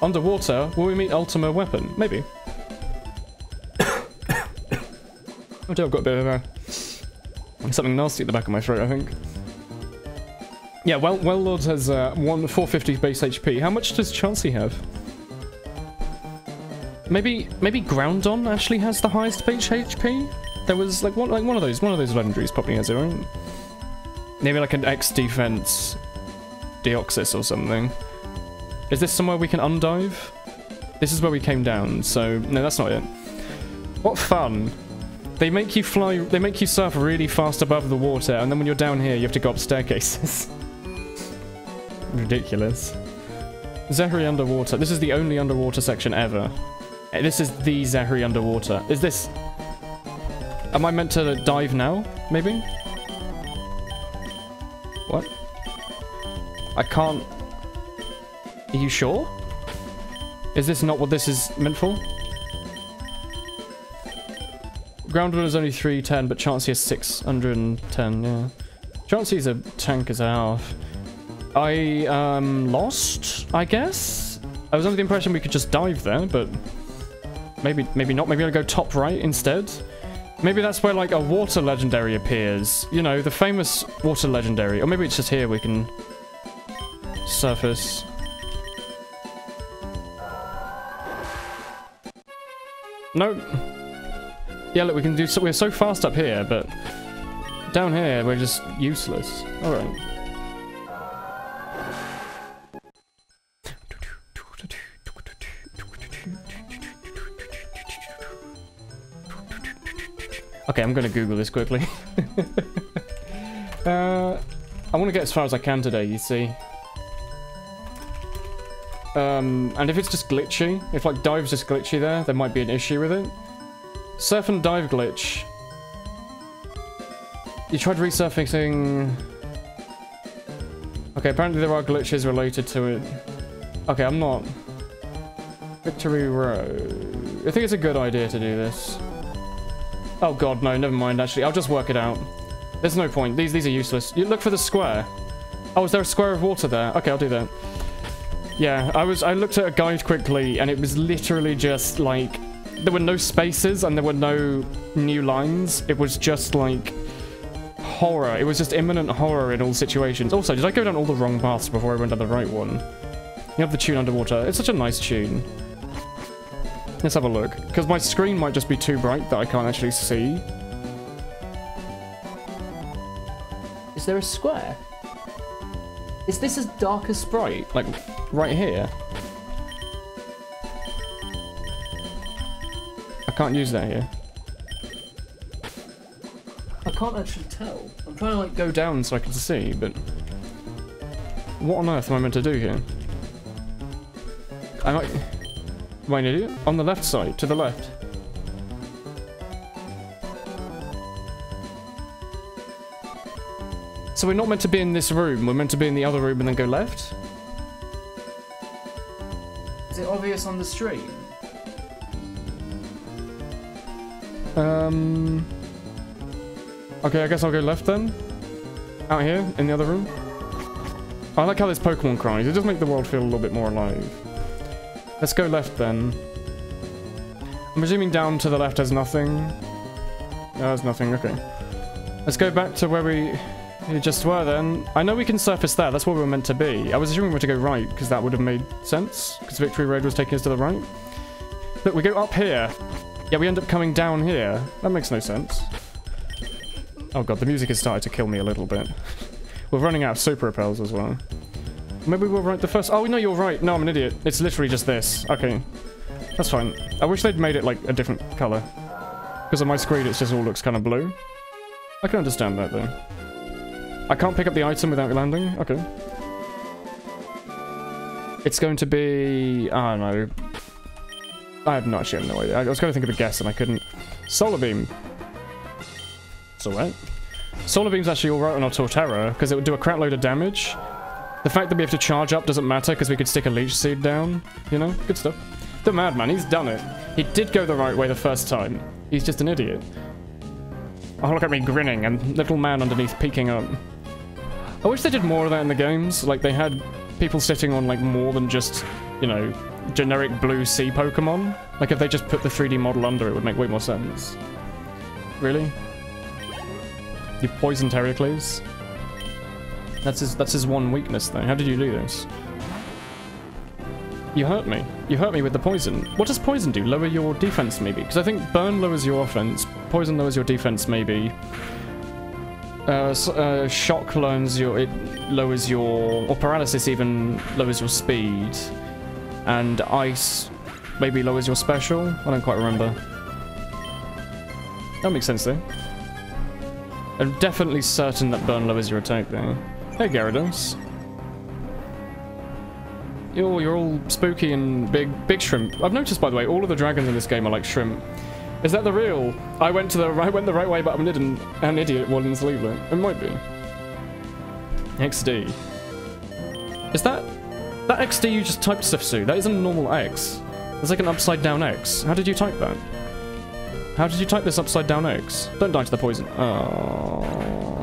Underwater, will we meet Ultima Weapon? Maybe. I do, I've got a bit of a... Something nasty at the back of my throat, I think. Yeah, well, Wailord has uh, one 450 base HP. How much does Chansey have? Maybe maybe Groudon actually has the highest base HP. There was like one like one of those one of those legendaries probably has it, right? Maybe like an X defense Deoxys or something. Is this somewhere we can undive? This is where we came down, so no, that's not it. What fun. They make you fly, they make you surf really fast above the water, and then when you're down here, you have to go up staircases. Ridiculous. Zhery underwater. This is the only underwater section ever. Eh, This is the Zhery underwater. Is this... Am I meant to dive now, maybe? What? I can't... Are you sure? Is this not what this is meant for? Ground is only 310, but Chansey is 610, yeah. Chansey's a tank as a half. I, um, lost, I guess? I was under the impression we could just dive there, but... Maybe, maybe not. Maybe I'll go top right instead. Maybe that's where, like, a water legendary appears. You know, the famous water legendary. Or maybe it's just here we can surface. Nope. Yeah, look, we can do so. We're so fast up here, but down here we're just useless. All right. Okay, I'm gonna Google this quickly. uh, I want to get as far as I can today. You see. Um, and if it's just glitchy, if like dive's just glitchy there, there might be an issue with it. Surf and dive glitch. You tried resurfacing... Okay, apparently there are glitches related to it. Okay, I'm not... Victory Road. I think it's a good idea to do this. Oh god, no, never mind, actually. I'll just work it out. There's no point. These these are useless. You look for the square. Oh, is there a square of water there? Okay, I'll do that. Yeah, I was I looked at a guide quickly and it was literally just like there were no spaces and there were no new lines. It was just like horror. It was just imminent horror in all situations. Also, did I go down all the wrong paths before I went down the right one? You have the tune underwater. It's such a nice tune. Let's have a look. Because my screen might just be too bright that I can't actually see. Is there a square? Is this as dark as Sprite? Like, right here? I can't use that here. I can't actually tell. I'm trying to, like, go down so I can see, but... What on earth am I meant to do here? I might... I an? On the left side, to the left. So we're not meant to be in this room, we're meant to be in the other room and then go left? Is it obvious on the stream? Um... Okay, I guess I'll go left then. Out here, in the other room. I like how this Pokemon cries. It does make the world feel a little bit more alive. Let's go left then. I'm presuming down to the left has nothing. No, there's nothing, okay. Let's go back to where we we just were then. I know we can surface there, that's where we were meant to be. I was assuming we were to go right, because that would have made sense, because Victory Road was taking us to the right. But we go up here. Yeah, we end up coming down here. That makes no sense. Oh god, the music has started to kill me a little bit. We're running out of super repels as well. Maybe we'll write the first- Oh, no, you're right. No, I'm an idiot. It's literally just this. Okay. That's fine. I wish they'd made it, like, a different colour. Because on my screen, it just all looks kind of blue. I can understand that, though. I can't pick up the item without landing? Okay. It's going to be... I don't know. I have not actually have no idea. I was going to think of a guess and I couldn't. Solar Beam. It's alright. Solar Beam's actually alright on our Torterra, because it would do a crap load of damage. The fact that we have to charge up doesn't matter, because we could stick a Leech Seed down. You know? Good stuff. The Madman, he's done it. He did go the right way the first time. He's just an idiot. Oh, look at me grinning, and little man underneath peeking up. I wish they did more of that in the games. Like, they had people sitting on, like, more than just, you know, generic blue sea Pokemon. Like, if they just put the 3D model under, it would make way more sense. Really? You poisoned Heracles? That's his, that's his one weakness, though. How did you do this? You hurt me. You hurt me with the poison. What does poison do? Lower your defense, maybe? Because I think burn lowers your offense, poison lowers your defense, maybe. Uh, uh, shock lowers your it lowers your or paralysis even lowers your speed, and ice maybe lowers your special. I don't quite remember. That makes sense though. I'm definitely certain that burn lowers your attack though. Hey Gyarados. You're, you're all spooky and big big shrimp. I've noticed by the way, all of the dragons in this game are like shrimp. Is that the real? I went to the I went the right way, but I'm an idiot. An idiot. Leave it. It might be. XD. Is that that XD you just typed, Sifsu? That isn't a normal X. It's like an upside down X. How did you type that? How did you type this upside down X? Don't die to the poison. Oh.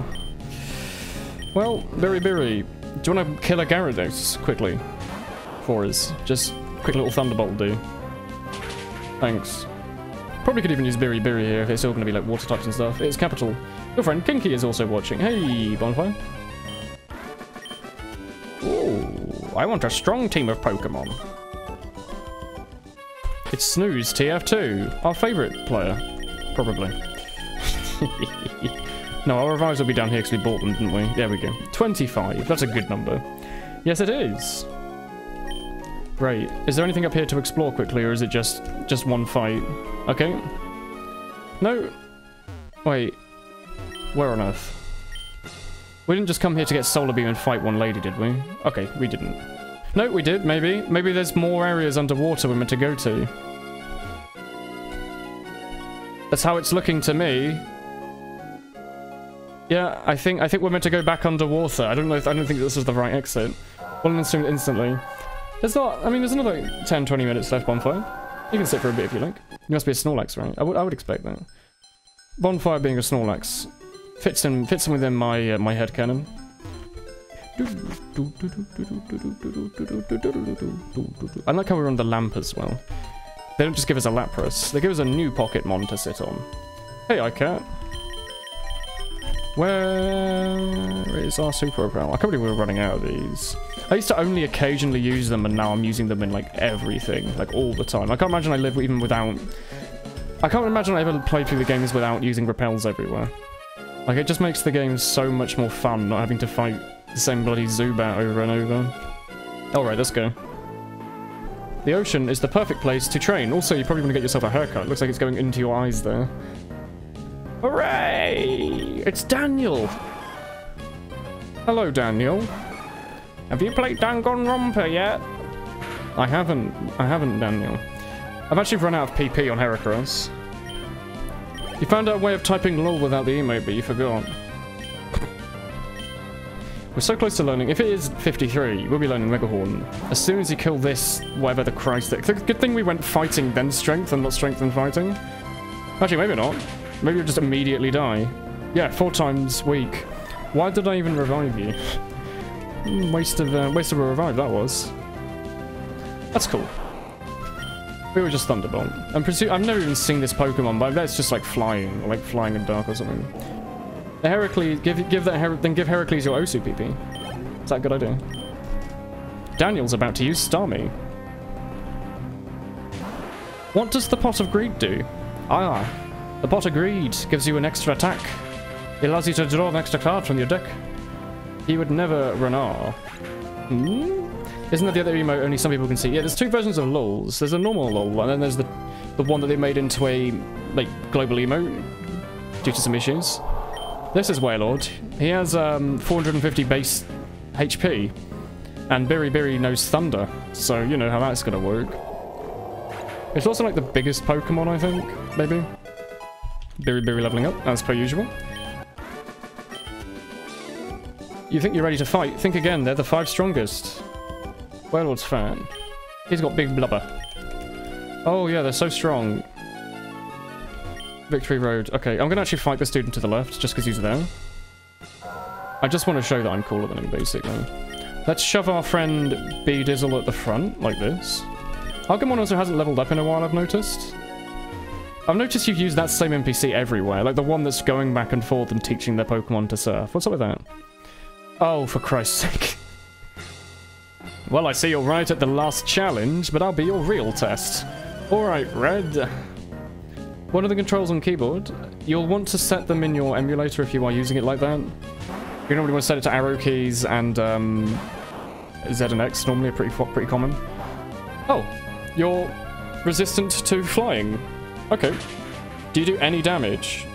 Well, Biribiri, do you want to kill a Gyarados quickly? For us. Just quick little Thunderbolt will do. Thanks. Probably could even use Biribiri here if it's still going to be like water types and stuff. It's capital. Your friend Kinky is also watching. Hey, Bonfire. Ooh, I want a strong team of Pokemon. It's Snooze TF2, our favourite player. Probably. no, our revives will be down here because we bought them, didn't we? There we go. 25, that's a good number. Yes, it is. Great. Is there anything up here to explore quickly, or is it just just one fight? Okay. No. Wait. Where on earth? We didn't just come here to get Solar Beam and fight one lady, did we? Okay, we didn't. No, we did, maybe. Maybe there's more areas underwater we're meant to go to. That's how it's looking to me. Yeah, I think I think we're meant to go back underwater. I don't know if I don't think this is the right exit. We'll assume instantly. There's not I mean there's another 10 20 minutes left bonfire. You can sit for a bit if you like. You must be a Snorlax, right? I would I would expect that. Bonfire being a Snorlax fits in fits in within my uh, my head canon. I like how we're on the lamp as well. They don't just give us a Lapras, they give us a new pocket mon to sit on. Hey, iCat. Where is our Super Repel? I can't believe we're running out of these. I used to only occasionally use them, and now I'm using them in, like, everything. Like, all the time. I can't imagine I live even without... I can't imagine I ever played through the games without using repels everywhere. Like, it just makes the game so much more fun, not having to fight the same bloody Zubat over and over. Alright, let's go. The ocean is the perfect place to train. Also, you probably want to get yourself a haircut. Looks like it's going into your eyes there. Hooray! It's Daniel! Hello, Daniel. Have you played Danganronpa yet? I haven't. I haven't, Daniel. I've actually run out of PP on Heracross. You found out a way of typing LOL without the emote, but you forgot. We're so close to learning. If it is 53, we'll be learning Megahorn. As soon as you kill this, whatever the Christ... it- Good thing we went fighting, then strength, and not strength and fighting. Actually, maybe not. Maybe you'll just immediately die. Yeah, four times weak. Why did I even revive you? Hmm, waste of, uh, waste of a revive, that was. That's cool. We were just Thunderbolt. I'm presu- I've never even seen this Pokemon, but that's just like flying, like flying in dark or something. The Heracles, give give that Her then give Heracles your Osu PP. Is that a good idea? Daniel's about to use Starmie. What does the Pot of Greed do? Ah, the Pot of Greed gives you an extra attack. It allows you to draw an extra card from your deck. He would never run R. Hmm? Isn't that the other emote only some people can see? Yeah, there's two versions of LOLs. There's a normal LOL, and then there's the the one that they made into a like global emote due to some issues. This is Wailord. He has um, 450 base HP, and Biribiri knows Thunder, so you know how that's gonna work. It's also like the biggest Pokemon, I think, maybe. Biribiri leveling up, as per usual. You think you're ready to fight? Think again, they're the five strongest. Wailord's fan. He's got big blubber. Oh yeah, they're so strong. Victory Road. Okay, I'm gonna actually fight the student to the left, just because he's there. I just want to show that I'm cooler than him, basically. Let's shove our friend B Dizzle at the front, like this. Agumon also hasn't leveled up in a while, I've noticed. I've noticed you've used that same NPC everywhere, like the one that's going back and forth and teaching their Pokemon to surf. What's up with that? Oh, for Christ's sake. Well, I see you're right at the last challenge, but I'll be your real test. Alright, Red. What are the controls on keyboard? You'll want to set them in your emulator if you are using it like that. You normally want to set it to arrow keys and um, Z and X normally are pretty pretty common. Oh, you're resistant to flying. Okay. Do you do any damage?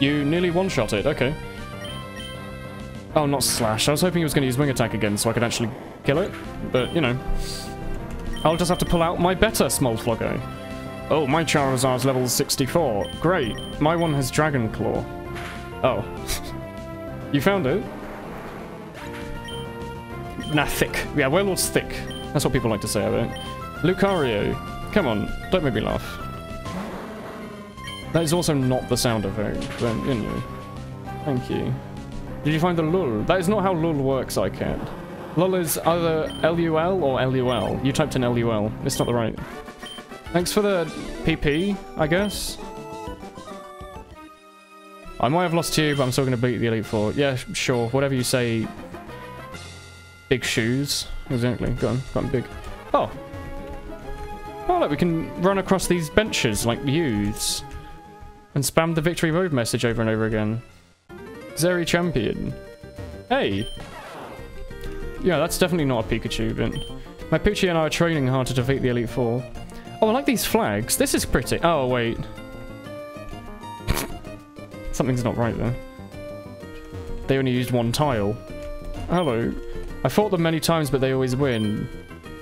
You nearly one-shot it, okay. Oh, not slash. I was hoping he was going to use wing attack again so I could actually kill it. But, you know. I'll just have to pull out my better Smoltfloggo. Oh, my Charizard's level 64. Great. My one has Dragon Claw. Oh. you found it? Nah, thick. Yeah, Wailord's thick. That's what people like to say about it. Lucario. Come on, don't make me laugh. That is also not the sound effect, but, you know. Thank you. Did you find the lul? That is not how lul works, I can't. Lul is either LUL or LUL. You typed in LUL. It's not the right. Thanks for the PP, I guess. I might have lost to you, but I'm still going to beat the Elite Four. Yeah, sure. Whatever you say. Big shoes. Exactly. Go on. Go on, big. Oh. Oh, look, we can run across these benches like youths. And spam the Victory Road message over and over again. Zhery Champion. Hey. Yeah, that's definitely not a Pikachu, but... My Pikachu and I are training hard to defeat the Elite Four. Oh, I like these flags. This is pretty. Oh, wait. Something's not right there. They only used one tile. Hello. I fought them many times, but they always win.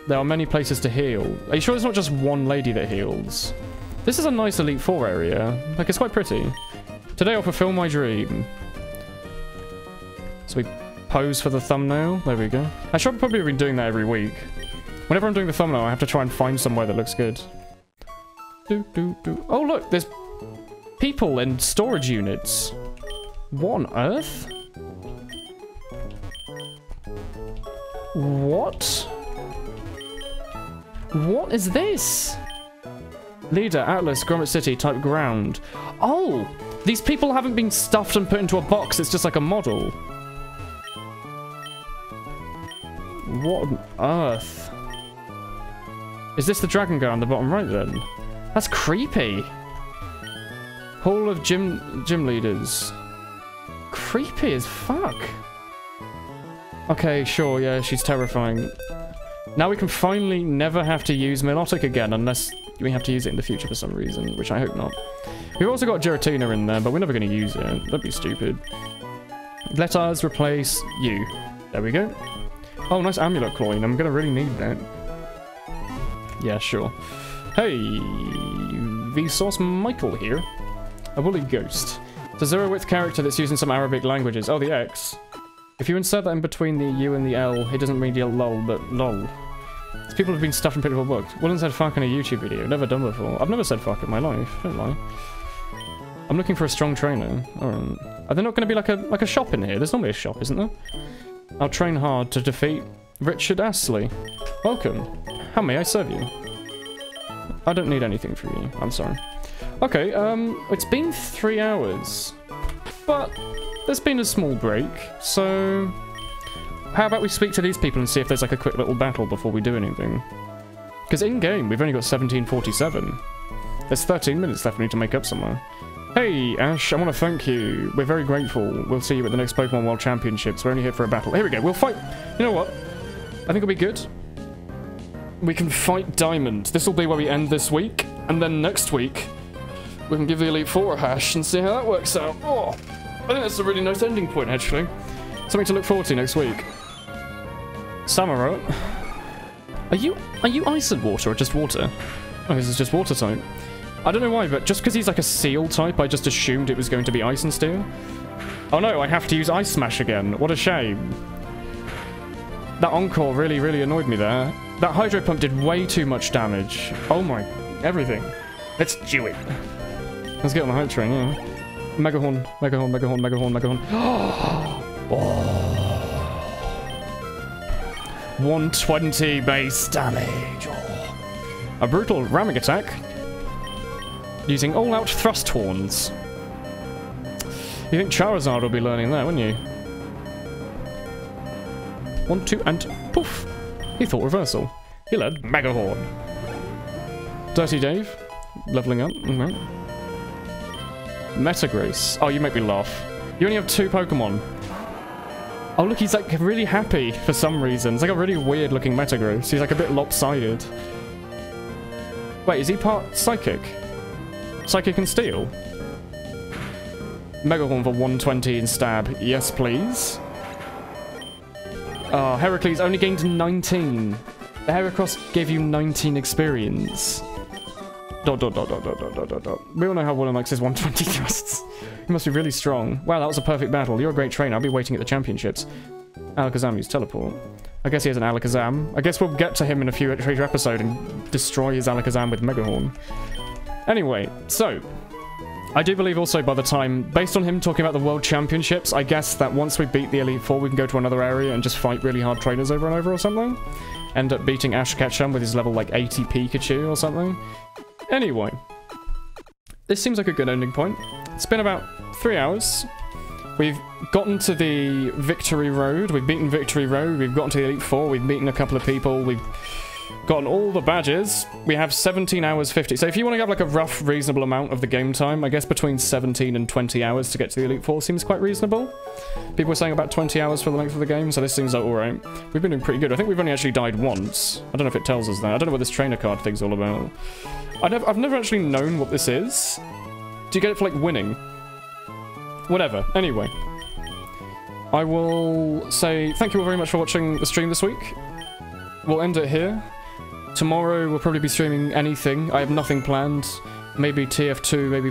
There are many places to heal. Are you sure it's not just one lady that heals? This is a nice Elite Four area. Like, it's quite pretty. Today I'll fulfill my dream. Pose for the thumbnail. There we go. I should probably been doing that every week. Whenever I'm doing the thumbnail, I have to try and find somewhere that looks good. Do, do, do. Oh, look, there's people in storage units. What on earth? What? What is this? Leader, Atlas, Grommet City, type ground. Oh! These people haven't been stuffed and put into a box, it's just like a model. What on earth? Is this the dragon guy on the bottom right then? That's creepy. Hall of gym gym leaders. Creepy as fuck. Okay, sure, yeah, she's terrifying. Now we can finally never have to use Milotic again unless we have to use it in the future for some reason, which I hope not. We've also got Giratina in there, but we're never going to use it. That'd be stupid. Let us replace you. There we go. Oh, nice amulet coin. I'm gonna really need that. Yeah, sure. Hey, Vsauce Michael here. A woolly ghost. It's a zero-width character that's using some Arabic languages. Oh, the X. If you insert that in between the U and the L, it doesn't read lol, but lol. People have been stuffed in pitiful books. Willem said fuck in a YouTube video. Never done before. I've never said fuck in my life. Don't lie. I'm looking for a strong trainer. Alright. Are there not going to be like a like a shop in here? There's normally a shop, isn't there? I'll train hard to defeat Richard Astley. Welcome. How may I serve you? I don't need anything from you. I'm sorry. Okay, um, it's been three hours. But there's been a small break, so... How about we speak to these people and see if there's like a quick little battle before we do anything? Because in-game, we've only got 1747. There's 13 minutes left for me to make up somewhere. Hey, Ash, I want to thank you. We're very grateful. We'll see you at the next Pokemon World Championships. We're only here for a battle. Here we go. We'll fight. You know what? I think it'll be good. We can fight Diamond. This will be where we end this week. And then next week, we can give the Elite Four a hash and see how that works out. Oh, I think that's a really nice ending point, actually. Something to look forward to next week. Samurott. Are you, are you ice and water or just water? Oh, this is just water type. I don't know why, but just because he's like a seal type, I just assumed it was going to be Ice and Steel. Oh no, I have to use Ice Smash again. What a shame. That Encore really, really annoyed me there. That Hydro Pump did way too much damage. Oh my... everything. Let's do it. Let's get on the hype train, yeah. Megahorn, Megahorn, Megahorn, Megahorn, Megahorn. oh. 120 base damage. Oh. A brutal ramming attack using all-out thrust horns. You think Charizard will be learning that, wouldn't you? One, two, and poof! He thought reversal. He learned Mega Horn. Dirty Dave, leveling up. Mm -hmm. Metagross. Oh, you make me laugh. You only have two Pokemon. Oh, look, he's like really happy for some reason. It's like a really weird looking Metagross. He's like a bit lopsided. Wait, is he part Psychic? Psychic and Steel. Megahorn for 120 and stab. Yes, please. Oh, Heracles only gained 19. The Heracross gave you 19 experience. Dot, dot, dot, dot, dot, dot, dot, dot, We all know how Waller is 120 thrusts. he must be really strong. Wow, that was a perfect battle. You're a great trainer. I'll be waiting at the championships. Alakazam used teleport. I guess he has an Alakazam. I guess we'll get to him in a future episode and destroy his Alakazam with Megahorn. Anyway, so I do believe also by the time, based on him talking about the World Championships, I guess that once we beat the Elite Four, we can go to another area and just fight really hard trainers over and over or something. End up beating Ash Ketchum with his level like 80 Pikachu or something. Anyway, this seems like a good ending point. It's been about three hours. We've gotten to the Victory Road. We've beaten Victory Road. We've gotten to the Elite Four. We've beaten a couple of people. We've gotten all the badges. We have 17 hours 50. So if you want to have like a rough, reasonable amount of the game time, I guess between 17 and 20 hours to get to the Elite Four seems quite reasonable. People were saying about 20 hours for the length of the game, so this seems like alright. We've been doing pretty good. I think we've only actually died once. I don't know if it tells us that. I don't know what this trainer card thing's all about. I I've never actually known what this is. Do you get it for like winning? Whatever. Anyway. I will say thank you all very much for watching the stream this week. We'll end it here. Tomorrow we'll probably be streaming anything. I have nothing planned. Maybe TF2, maybe